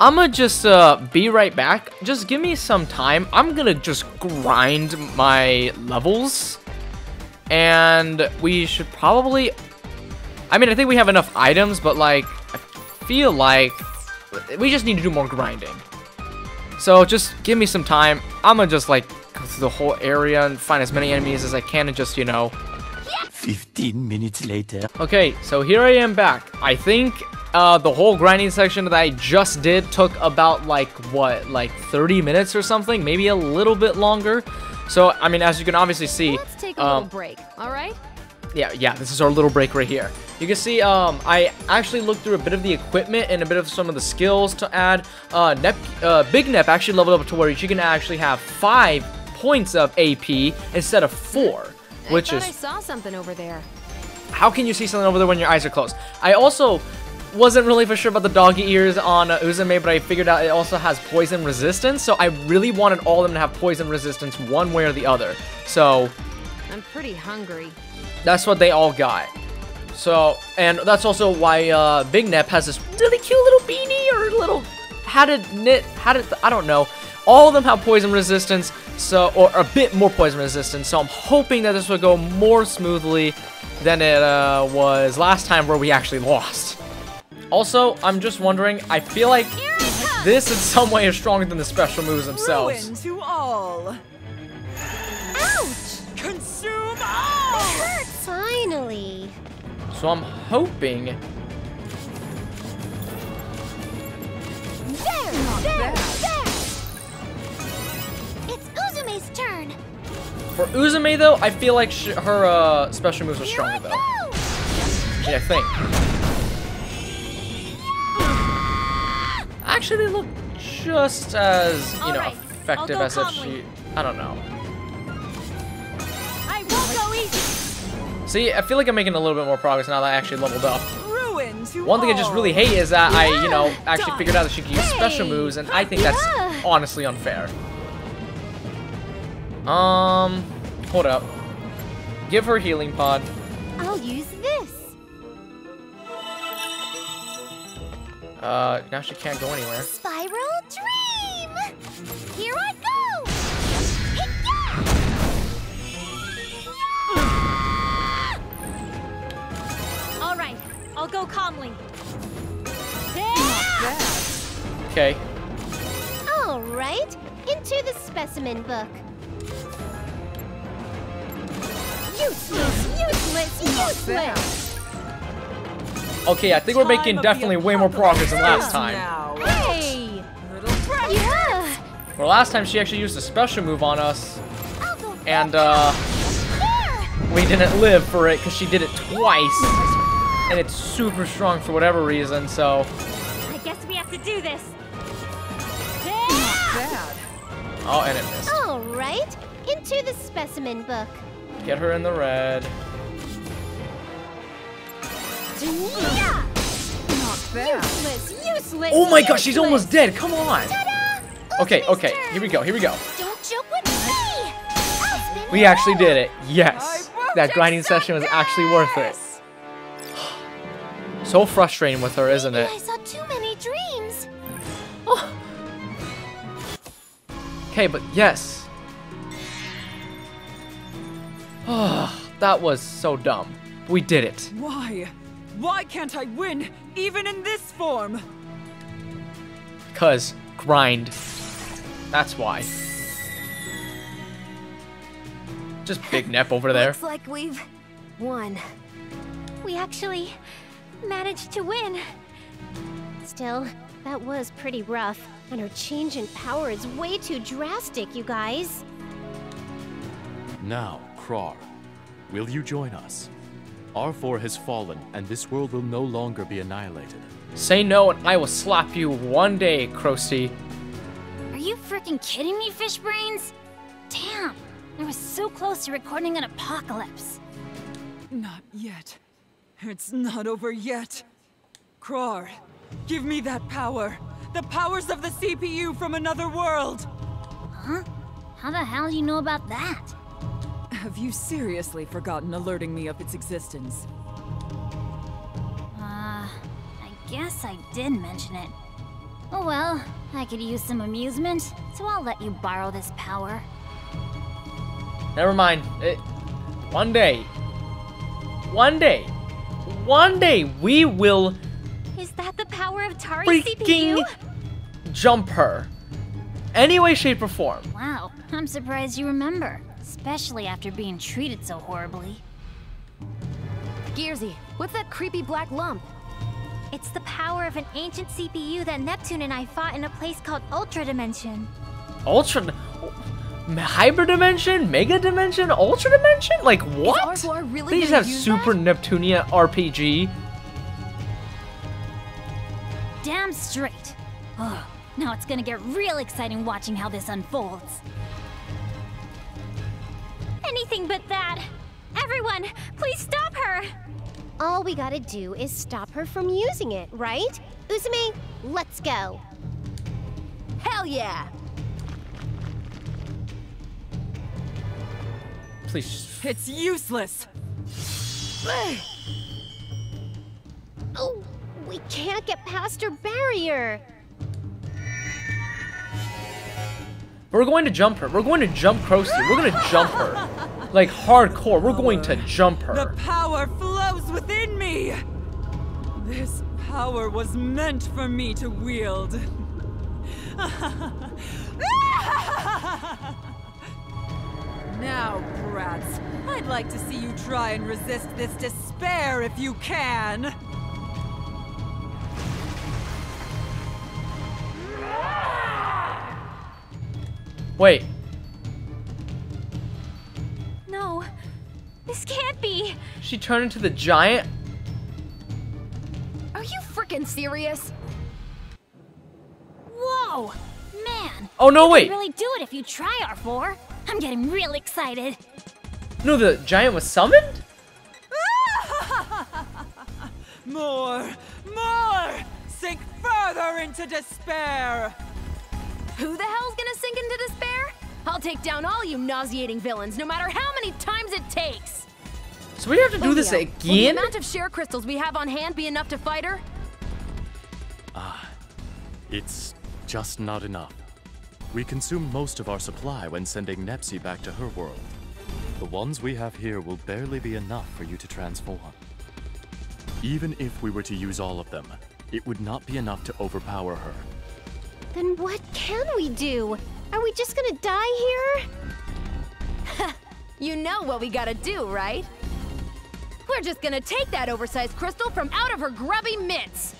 I'ma just uh, be right back. Just give me some time. I'm gonna just grind my levels. And we should probably... I mean, I think we have enough items, but like, I feel like we just need to do more grinding. So just give me some time. I'ma just like go through the whole area and find as many enemies as I can and just, you know, 15 minutes later. Okay, so here I am back. I think uh, the whole grinding section that I just did took about like what, like 30 minutes or something, maybe a little bit longer. So I mean, as you can obviously see, Let's take a um, little break, all right? yeah, yeah, this is our little break right here. You can see, um, I actually looked through a bit of the equipment and a bit of some of the skills to add. Uh, Nep, uh, Big Nep actually leveled up to where she can actually have five points of AP instead of four, which I is I saw something over there. how can you see something over there when your eyes are closed? I also wasn't really for sure about the doggy ears on uh, Uzume, but I figured out it also has poison resistance, so I really wanted all of them to have poison resistance one way or the other. So I'm pretty hungry. that's what they all got. So, and that's also why uh, Big Nep has this really cute little beanie or little how to knit, how to, I don't know. All of them have poison resistance, so, or a bit more poison resistance, so I'm hoping that this will go more smoothly than it uh, was last time where we actually lost. Also, I'm just wondering, I feel like this in some way is stronger than the special moves themselves. Ruin to all. Ouch! Finally. So I'm hoping. There, there, there. It's Uzume's turn. For Uzume though, I feel like sh her uh, special moves are stronger though. Yeah, I think. Actually, they look just as you know Alright, effective as if she. I don't know. I won't go easy. See, I feel like I'm making a little bit more progress now that I actually leveled up. One thing I just really hate is that I, you know, actually figured out that she can use special moves, and I think that's honestly unfair. Um, hold up. Give her healing pod. I'll use Uh, now she can't go anywhere. Spiral Dream. Here I go. All right, I'll go calmly. Okay. All right, into the specimen book. Useless, useless, useless. Okay, I think we're making definitely way more progress than last time. Now. Hey! Yeah. Well, last time she actually used a special move on us, and uh, we didn't live for it because she did it twice, and it's super strong for whatever reason. So, I guess we have to do this. Bad. oh, and it missed. All right, into the specimen book. Get her in the red. Yeah. Not bad. Useless, useless. Oh my gosh, she's almost dead. Come on. Okay, okay. Here we go. Here we go. Don't joke with me. We actually did it. Yes. That grinding session was actually worth it. So frustrating with her, isn't it? I saw too many dreams. Okay, but yes. (sighs) that was so dumb. We did it. Why? Why can't I win, even in this form? Cause grind. That's why. Just big Nep over there. Looks like we've won. We actually managed to win. Still, that was pretty rough, and her change in power is way too drastic, you guys. Now, Croire, will you join us? Arfoire has fallen, and this world will no longer be annihilated. Say no and I will slap you one day, Krusty. Are you freaking kidding me, fish brains? Damn, I was so close to recording an apocalypse. Not yet. It's not over yet. Croire, give me that power. The powers of the CPU from another world. Huh? How the hell do you know about that? Have you seriously forgotten alerting me of its existence? Uh, I guess I did mention it. Oh well, I could use some amusement, so I'll let you borrow this power. Never mind. It, one day. One day. One day we will Is that the power of Tari's freaking CPU? jump her. Any way, shape, or form. Wow, I'm surprised you remember, especially after being treated so horribly. Gearsy, what's that creepy black lump? It's the power of an ancient CPU that Neptune and I fought in a place called Ultra Dimension. Ultra. Hyper dimension? Mega dimension? Ultra dimension? Like what? Arfoire really they just have Super that? Neptunia RPG. Damn straight. Oh, now it's gonna get real exciting watching how this unfolds. Anything but that. Everyone, please stop her. All we gotta do is stop her from using it, right? Uzume, let's go. Hell yeah! Please. It's useless. (sighs) Oh, we can't get past her barrier. We're going to jump her. We're going to jump Krusty. We're going to jump her. Like hardcore. We're going to jump her. The power flows within me. This power was meant for me to wield. (laughs) Now, brats, I'd like to see you try and resist this despair if you can. (laughs) Wait, No, this can't be. she turned into the giant? Are you freaking serious? Whoa! Man, Oh no, you wait. can really do it if you try, Arfoire. I'm getting real excited. No, the giant was summoned? (laughs) More! More! Sink further into despair! Who the hell's gonna sink into despair? I'll take down all you nauseating villains, no matter how many times it takes. So we have to do this again? Will the amount of share crystals we have on hand be enough to fight her? Ah. It's just not enough. We consumed most of our supply when sending Nepsi back to her world. The ones we have here will barely be enough for you to transform. Even if we were to use all of them, it would not be enough to overpower her. Then what can we do? Are we just gonna die here? (laughs) You know what we gotta do, right? We're just gonna take that oversized crystal from out of her grubby mitts.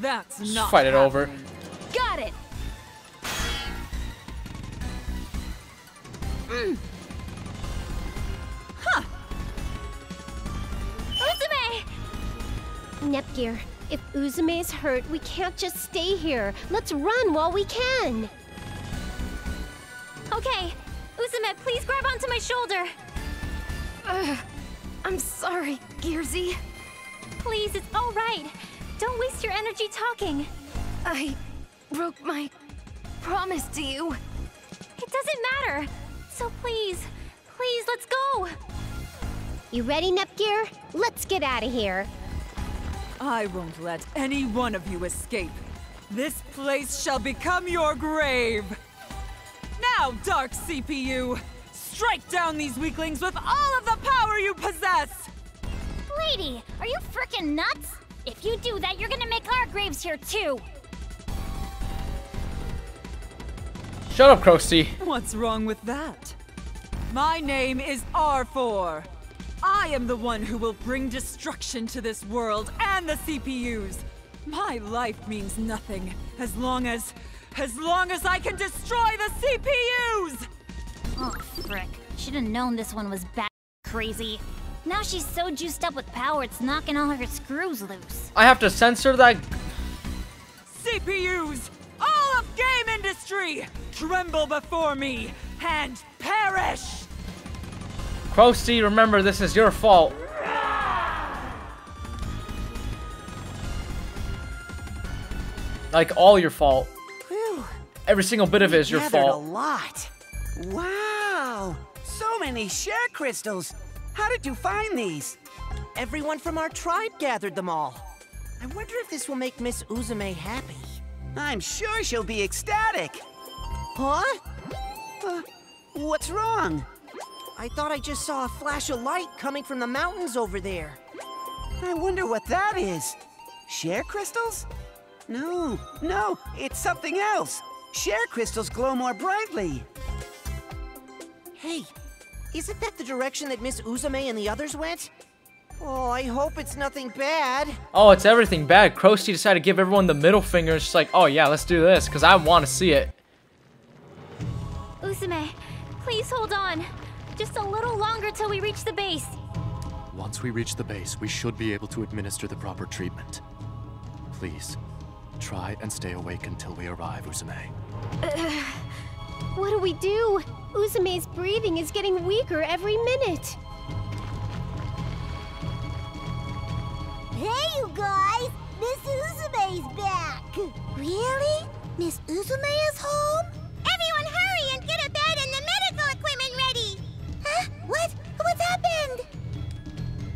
That's Just not fight it over. Got it! Hmm. Hmm. Uzume! Nepgear, if Uzume's hurt, we can't just stay here. Let's run while we can. Okay, Uzume, please grab onto my shoulder. Ugh, I'm sorry, Gearsy. Please, it's all right. Don't waste your energy talking. I broke my promise to you. It doesn't matter. So please, please, let's go. You ready, Nepgear? Let's get out of here. I won't let any one of you escape. This place shall become your grave. Now, Dark CPU, strike down these weaklings with all of the power you possess! Lady, are you frickin' nuts? If you do that, you're gonna make our graves here too. Shut up, Krusty. What's wrong with that? My name is Arfoire. I am the one who will bring destruction to this world and the CPUs. My life means nothing as long as. as long as I can destroy the CPUs! Oh, frick. Should've known this one was bad crazy. Now she's so juiced up with power, it's knocking all her screws loose. I have to censor that. CPUs! All of game industry! Tremble before me and perish! Krusty, remember this is your fault. Like all your fault. Whew. Every single bit of it is your fault. a lot. Wow! So many share crystals. How did you find these? Everyone from our tribe gathered them all. I wonder if this will make Miss Uzume happy. I'm sure she'll be ecstatic. Huh? Uh, what's wrong? I thought I just saw a flash of light coming from the mountains over there. I wonder what that is. Share crystals? No, no, it's something else. Share crystals glow more brightly. Hey, isn't that the direction that Miss Uzume and the others went? Oh, I hope it's nothing bad. Oh, it's everything bad. Krusty decided to give everyone the middle finger. It's just like, oh yeah, let's do this, because I want to see it. Uzume, please hold on. Just a little longer till we reach the base. Once we reach the base, we should be able to administer the proper treatment. Please, try and stay awake until we arrive, Uzume. (sighs) What do we do? Uzume's breathing is getting weaker every minute. Hey, you guys! Miss Uzume's back! Really? Miss Uzume is home? Everyone hurry and get a bed and the medical equipment ready! Huh? What? What's happened?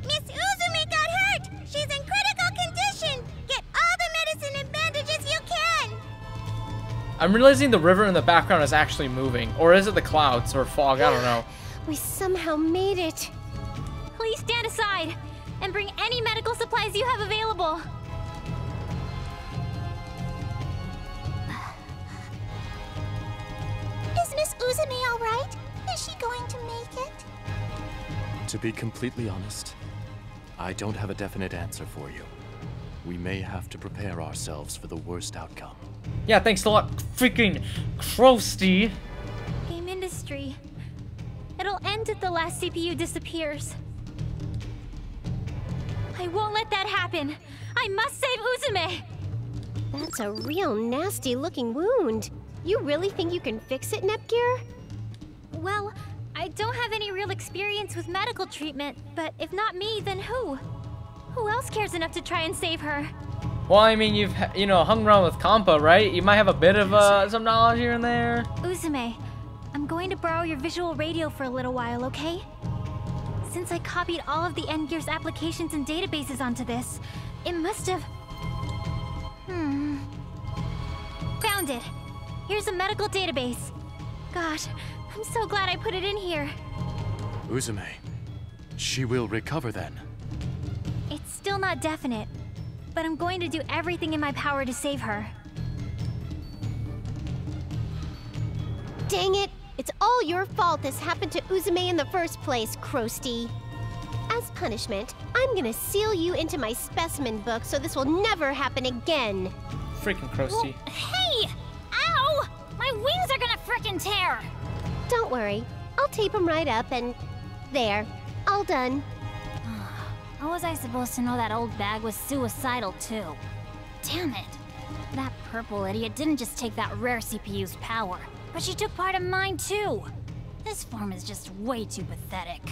Miss Uzume got hurt! She's in critical condition! Get all the medicine and bandages you can! I'm realizing the river in the background is actually moving. Or is it the clouds or fog? I don't (sighs) know. We somehow made it. Please stand aside and bring any medical supplies you have available. (sighs) Is Miss Uzume alright? Is she going to make it? To be completely honest, I don't have a definite answer for you. We may have to prepare ourselves for the worst outcome. Yeah, thanks a lot, freaking Krusty. Game industry. It'll end if the last CPU disappears. I won't let that happen. I must save Uzume. That's a real nasty looking wound. You really think you can fix it, Nepgear? Well, I don't have any real experience with medical treatment, but if not me, then who? Who else cares enough to try and save her? Well, I mean, you've you know hung around with Compa, right? You might have a bit of uh, some knowledge here and there. Uzume, I'm going to borrow your visual radio for a little while, okay? Since I copied all of the N-Gear's applications and databases onto this, it must have... Hmm... Found it! Here's a medical database. Gosh, I'm so glad I put it in here. Uzume, she will recover then. It's still not definite, but I'm going to do everything in my power to save her. Dang it! It's all your fault this happened to Uzume in the first place, Krusty. As punishment, I'm gonna seal you into my specimen book so this will never happen again. Freaking Krusty. Hey! Ow! My wings are gonna frickin' tear! Don't worry, I'll tape them right up and... there. All done. How was I supposed to know that old bag was suicidal too? Damn it! That purple idiot didn't just take that rare CPU's power, but she took part of mine too! This form is just way too pathetic.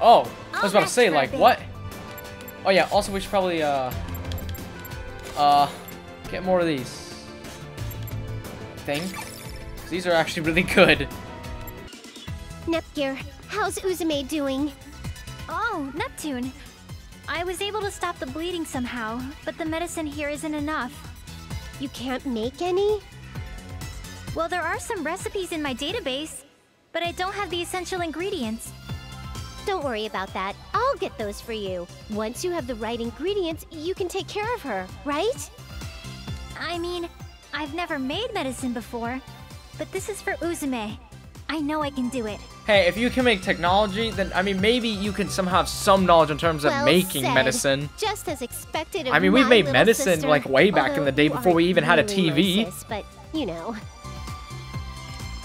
Oh, I was about to say, rest for a like, what? Oh yeah, also we should probably, uh... Uh, get more of these. I think. These are actually really good. Nepgear, how's Uzume doing? Oh, Neptune! I was able to stop the bleeding somehow, but the medicine here isn't enough. You can't make any? Well, there are some recipes in my database, but I don't have the essential ingredients. Don't worry about that. I'll get those for you. Once you have the right ingredients, you can take care of her, right? I mean, I've never made medicine before, but this is for Uzume. I know I can do it. Hey, if you can make technology, then, I mean, maybe you can somehow have some knowledge in terms of Well making said. medicine. Just as expected of I mean, we've made medicine, sister, like, way back in the day before we even had a aren't really my TV. sis, but, you know.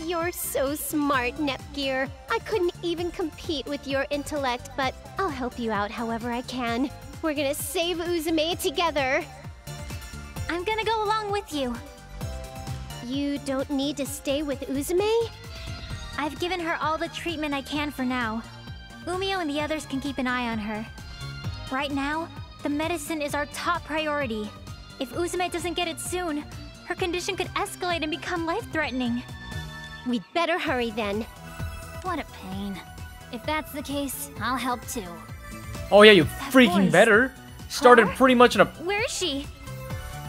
You're so smart, Nepgear. I couldn't even compete with your intellect, but I'll help you out however I can. We're gonna save Uzume together. I'm gonna go along with you. You don't need to stay with Uzume? I've given her all the treatment I can for now. Umio and the others can keep an eye on her. Right now, the medicine is our top priority. If Uzume doesn't get it soon, her condition could escalate and become life-threatening. We'd better hurry then. What a pain. If that's the case, I'll help too. Oh yeah, you freaking voice. better. Started Huh? pretty much in a... Where is she?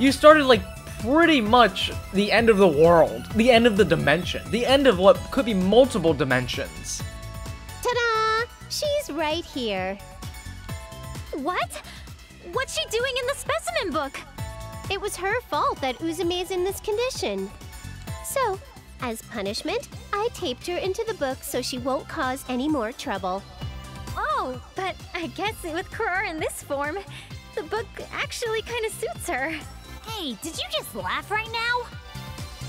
You started, like, pretty much the end of the world. The end of the dimension. The end of what could be multiple dimensions. Ta-da! She's right here. What? What's she doing in the specimen book? It was her fault that Uzume is in this condition. So, as punishment, I taped her into the book so she won't cause any more trouble. Oh, but I guess with Kurara in this form, the book actually kind of suits her. Hey, did you just laugh right now?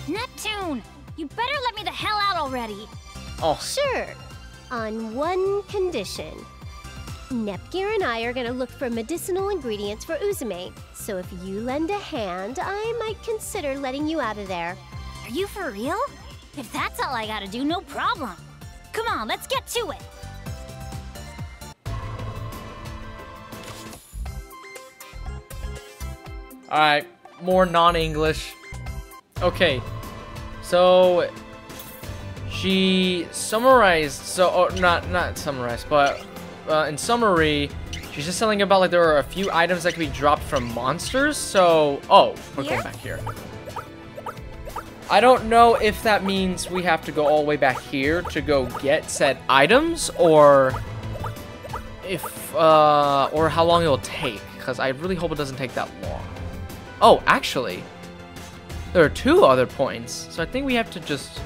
Neptune, you better let me the hell out already. Oh, Sure, on one condition. Nepgear and I are gonna look for medicinal ingredients for Uzume, so if you lend a hand, I might consider letting you out of there. Are you for real? If that's all I gotta do, no problem. Come on, let's get to it. Alright, more non-English. Okay, so she summarized. So, oh, not not summarized, but uh, in summary, she's just telling about like there are a few items that can be dropped from monsters. So, oh, we're Here? going back here. I don't know if that means we have to go all the way back here to go get said items, or if uh, or how long it'll take. because I really hope it doesn't take that long. Oh, actually, there are two other points, so I think we have to just...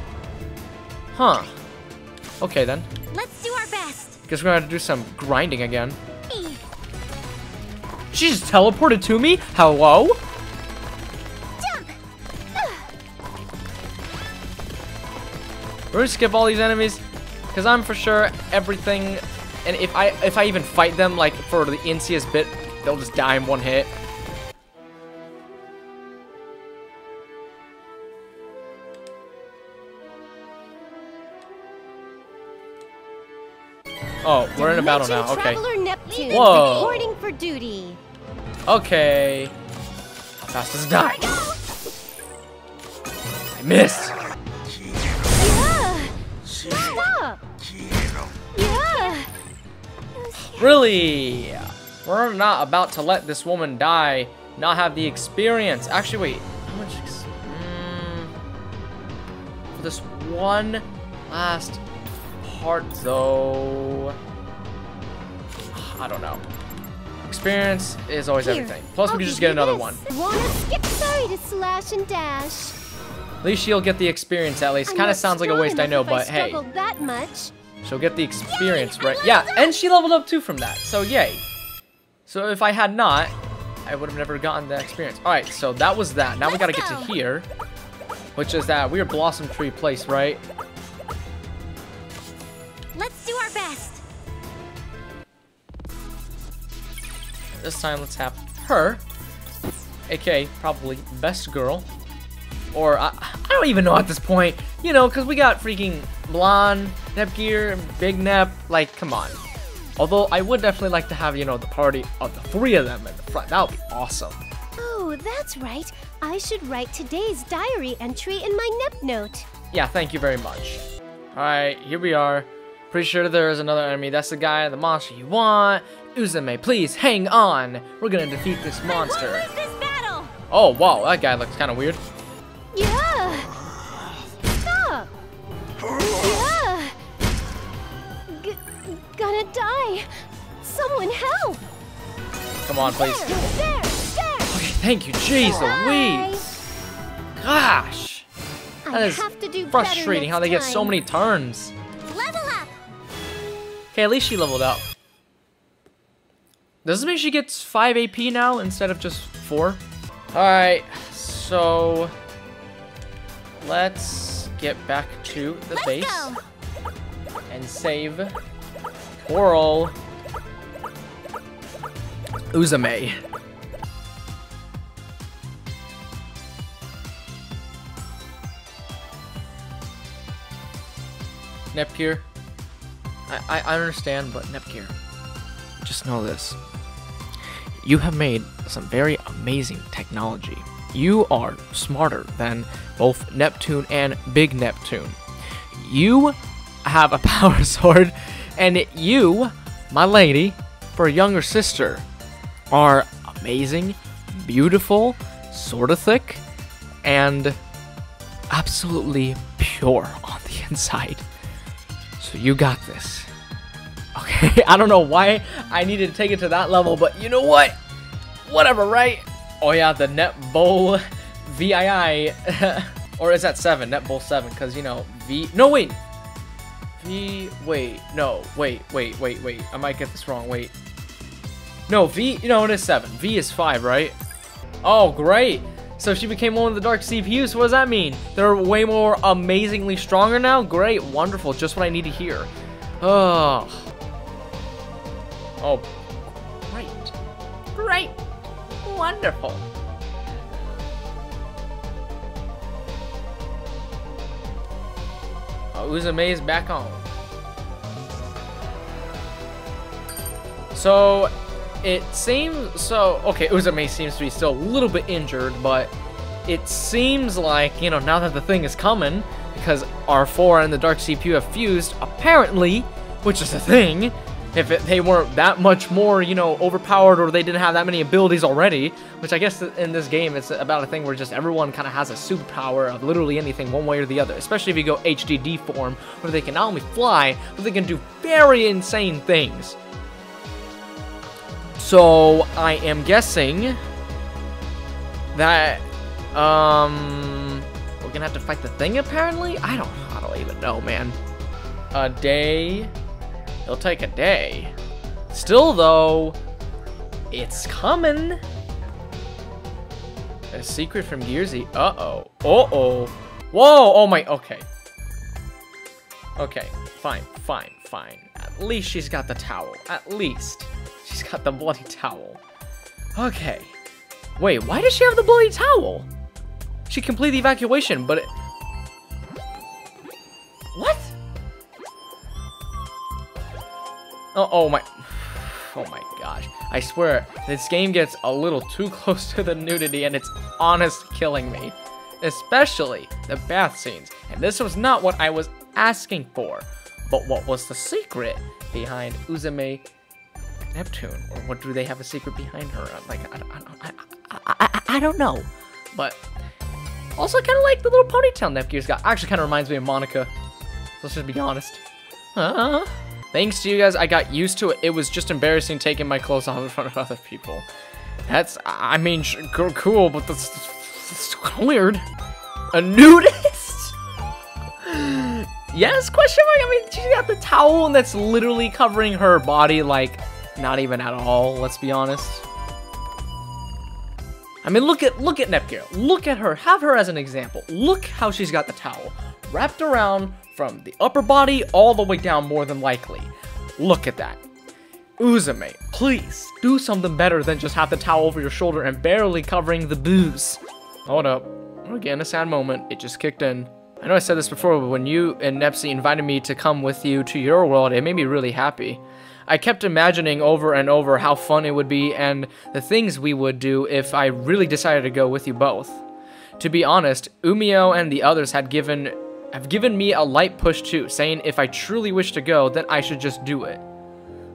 Huh. Okay, then. Let's do our best. Guess we're gonna have to do some grinding again. She just teleported to me? Hello? We're gonna skip all these enemies, because I'm for sure everything, and if I if I even fight them, like, for the insiest bit, they'll just die in one hit. Oh, we're in a battle now. Okay. Neptune Whoa. reporting for duty. Okay. How fast does it die? I missed. Yeah. Stop. Yeah. Really? We're not about to let this woman die, not have the experience. Actually, wait. How much? Ex mm, for this one last part, though. I don't know. Experience is always Here, everything. Plus, I'll we can just get another this. one. Wanna skip? Sorry to slash and dash. At least she'll get the experience at least. Kind of sounds like a waste, I know, but hey. that much. She'll get the experience, right? Yeah, and she leveled up too from that, so yay. So if I had not, I would have never gotten the experience. Alright, so that was that. Now we gotta get to here, which is that weird blossom tree place, right? Let's do our best. This time, let's have her, aka probably best girl, or I, I don't even know at this point, you know, because we got freaking blonde Nepgear and Big Nep, like, come on. Although I would definitely like to have, you know, the party of the three of them in the front. That would be awesome. Oh, that's right. I should write today's diary entry in my Nep note. Yeah, thank you very much. Alright, here we are. Pretty sure there is another enemy. That's the guy, the monster you want. Uzume, please hang on. We're gonna defeat this monster. Lose this battle. Oh, wow, that guy looks kind of weird. Gonna die. Someone help. Come on, please. There, there, there. Okay, thank you. Jeez Louise. Gosh. I That is have to do frustrating how they get so many turns. Level up. Okay, at least she leveled up. Does this mean she gets 5 AP now instead of just 4? Alright, so let's get back to the Let's base go. and save Coral Uzume. Nepgear, I, I understand, but Nepgear, just know this. You have made some very amazing technology. You are smarter than both Neptune and Big Neptune. You have a (laughs) power sword, and you, my lady, for a younger sister, are amazing, beautiful, sort of thick, and absolutely pure on the (laughs) inside. So you got this. Okay, (laughs) I don't know why I needed to take it to that level, but you know what? Whatever, right? Oh yeah, the Nep Bull (laughs) VII, or is that seven? Nep Bull seven, because you know V. No wait, V. Wait, no, wait, wait, wait, wait. I might get this wrong. Wait. No, V. No, it is seven. V is five, right? Oh, great. So she became one of the dark CPUs. What does that mean? They're way more amazingly stronger now? Great, wonderful, just what I need to hear. Oh. Oh, great. Great. Wonderful. Uh, uzume is back on. So, it seems so okay uzume seems to be still a little bit injured but it seems like you know now that the thing is coming because Arfoire and the dark cpu have fused apparently which is a thing if it, they weren't that much more you know overpowered or they didn't have that many abilities already which i guess in this game it's about a thing where just everyone kind of has a superpower of literally anything one way or the other especially if you go hdd form where they can not only fly but they can do very insane things So I am guessing that um we're gonna have to fight the thing apparently? I don't I don't even know, man. A day. It'll take a day. Still though, it's coming. A secret from Gearsy. Uh-oh. Uh-oh. Whoa! Oh my okay. Okay, fine, fine, fine. At least she's got the towel. At least. She's got the bloody towel. Okay. Wait, why does she have the bloody towel? She completed the evacuation, but it... What? Oh, oh my... (sighs) Oh my gosh. I swear, this game gets a little too (laughs) close to the nudity and it's honest killing me. Especially the bath scenes. And this was not what I was asking for. But what was the secret behind Uzume Neptune? Or what do they have a secret behind her? Like, I, I, I, I, I don't know. But also kind of like the little ponytail Nepgear's got. Actually kind of reminds me of Monica. Let's just be honest. Uh, thanks to you guys, I got used to it. It was just embarrassing taking my clothes off in front of other people. That's, I mean, cool, but that's, that's weird. A nudist? yes, question mark? I mean, she got the towel and that's literally covering her body, like, not even at all, let's be honest. I mean, look at look at Nepgear. Look at her. Have her as an example. Look how she's got the towel wrapped around from the upper body all the way down more than likely. Look at that. Uzume, please do something better than just have the towel over your shoulder and barely covering the booze. Hold up. Again, a sad moment. It just kicked in. I know I said this before, but when you and Nepsy invited me to come with you to your world, it made me really happy. I kept imagining over and over how fun it would be and the things we would do if I really decided to go with you both. To be honest, Umio and the others had given have given me a light push too, saying if I truly wish to go, then I should just do it.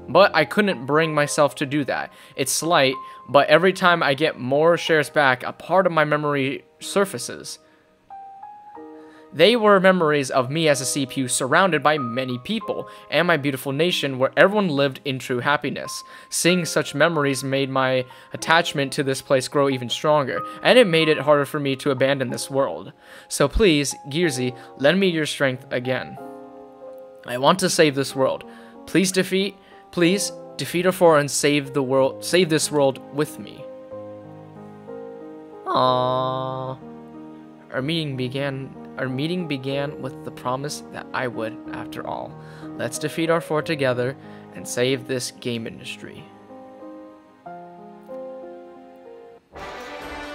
But I couldn't bring myself to do that. It's slight, but every time I get more shares back, a part of my memory surfaces. They were memories of me as a CPU surrounded by many people, and my beautiful nation where everyone lived in true happiness. Seeing such memories made my attachment to this place grow even stronger, and it made it harder for me to abandon this world. So please, Gearsy, lend me your strength again. I want to save this world. Please defeat, please defeat Arfoire and save the world, save this world with me. Aww. Our meeting began our meeting began with the promise that I would, after all. Let's defeat Arfoire together and save this game industry.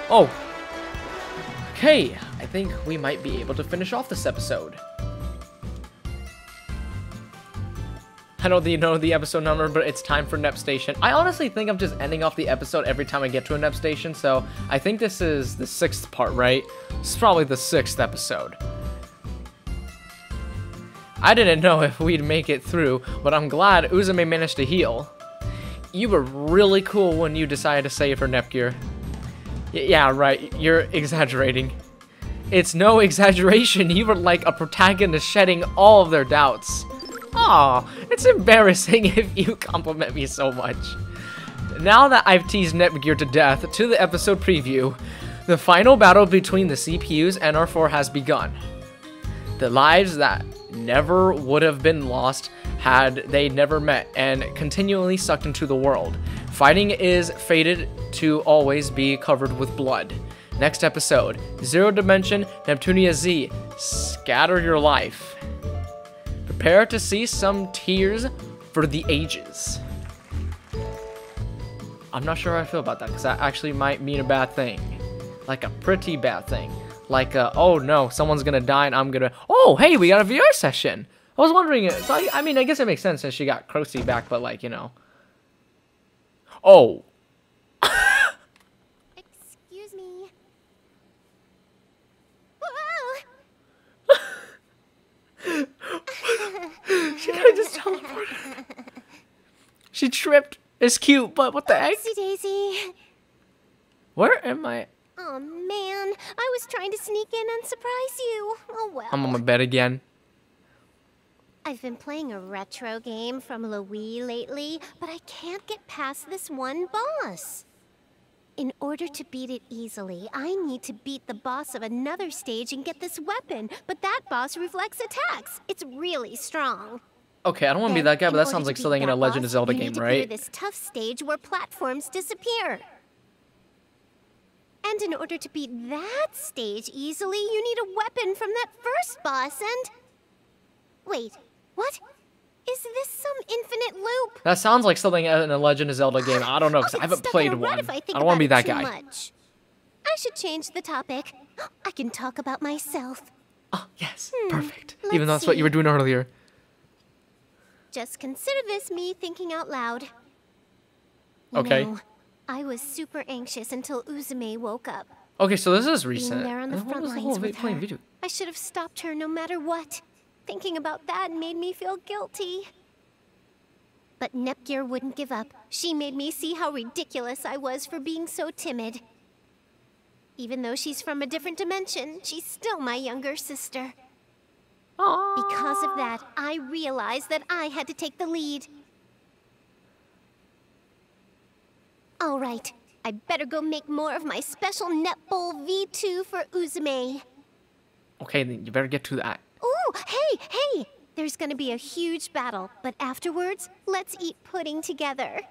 Oh. Okay, I think we might be able to finish off this episode. I don't you know the episode number, but it's time for Nep Station. I honestly think I'm just ending off the episode every time I get to a Nep Station, so I think this is the sixth part, right? It's probably the sixth episode. I didn't know if we'd make it through, but I'm glad Uzume managed to heal. You were really cool when you decided to save her, Nepgear. Y yeah, right, you're exaggerating. It's no (laughs) exaggeration, you were like a protagonist shedding all of their doubts. Aw, it's embarrassing (laughs) if you compliment me so much. Now that I've teased Nepgear to death, to the episode preview, the final battle between the CPUs and Arfoire has begun. The lives that never would have been lost had they never met and continually sucked into the world. Fighting is fated to always be covered with blood. Next episode, Zero Dimension Neptunia Z, Scatter Your Life. Prepare to see some tears for the ages. I'm not sure how I feel about that, because that actually might mean a bad thing. Like a pretty bad thing. Like, a, oh no, someone's gonna die and I'm gonna... Oh, hey, we got a VR session! I was wondering, so I, I mean, I guess it makes sense since she got Crocy back, but like, you know. Oh. Excuse me. she kind of just teleported. (laughs) She tripped. It's cute, but what the heck? Oopsie daisy. Where am I? Oh man, I was trying to sneak in and surprise you. Oh well. I'm on my bed again. I've been playing a retro game from Lowee lately, but I can't get past this one boss. In order to beat it easily, I need to beat the boss of another stage and get this weapon, but that boss reflects attacks. It's really strong. Okay, I don't want to be that guy, but that sounds like something in a Legend of Zelda you game, need to clear right? this tough stage where platforms disappear. And in order to beat that stage easily, you need a weapon from that first boss and... Wait, what? Is this some infinite loop? That sounds like something in a Legend of Zelda game. I don't know, because I haven't played one. if I I don't want to be that guy. Much. I should change the topic. (gasps) I can talk about myself. Oh, yes, Hmm, perfect. Even though that's what you were doing earlier. Just consider this me thinking out loud. You Okay. know, I was super anxious until Uzume woke up. Okay, so this is Being recent. there on the front was the lines whole with playing her. video? I should have stopped her no matter what. Thinking about that made me feel guilty. But Nepgear wouldn't give up. She made me see how ridiculous I was for being so timid. Even though she's from a different dimension, she's still my younger sister. Because of that, I realized that I had to take the lead. All right, I better go make more of my special Nep Bull V2 for Uzume. Okay, then you better get to that. Ooh, hey, hey! There's gonna be a huge battle, but afterwards, let's eat pudding together.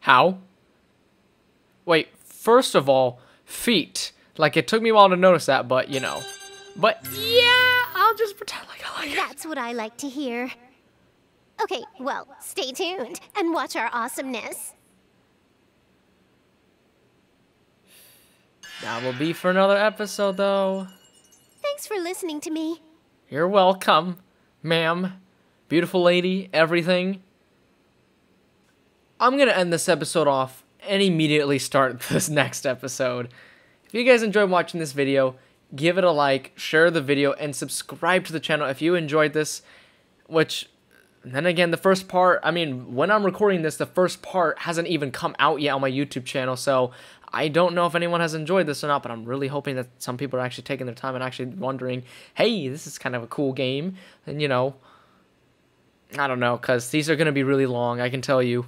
How? Wait, first of all, feet. Like, it took me a while to notice that, but, you know. But, yeah, I'll just pretend like I like it. That's what I like to hear. Okay, well, stay tuned and watch our awesomeness. That will be for another episode, though. Thanks for listening to me. You're welcome, ma'am. Beautiful lady, everything. I'm gonna end this episode off and immediately start (laughs) this next episode. If you guys enjoyed watching this video, give it a like, share the video, and subscribe to the channel if you enjoyed this. Which, then again, the first part, I mean, when I'm recording this, the first part hasn't even come out yet on my YouTube channel, so I don't know if anyone has enjoyed this or not, but I'm really hoping that some people are actually taking their time and actually wondering, hey, this is kind of a cool game, and you know, I don't know, because these are going to be really long, I can tell you.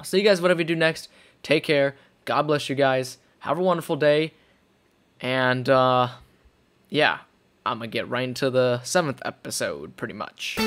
I'll see you guys whatever you do next. Take care. God bless you guys. Have a wonderful day. And, uh, yeah, I'm to get right into the seventh episode, pretty much.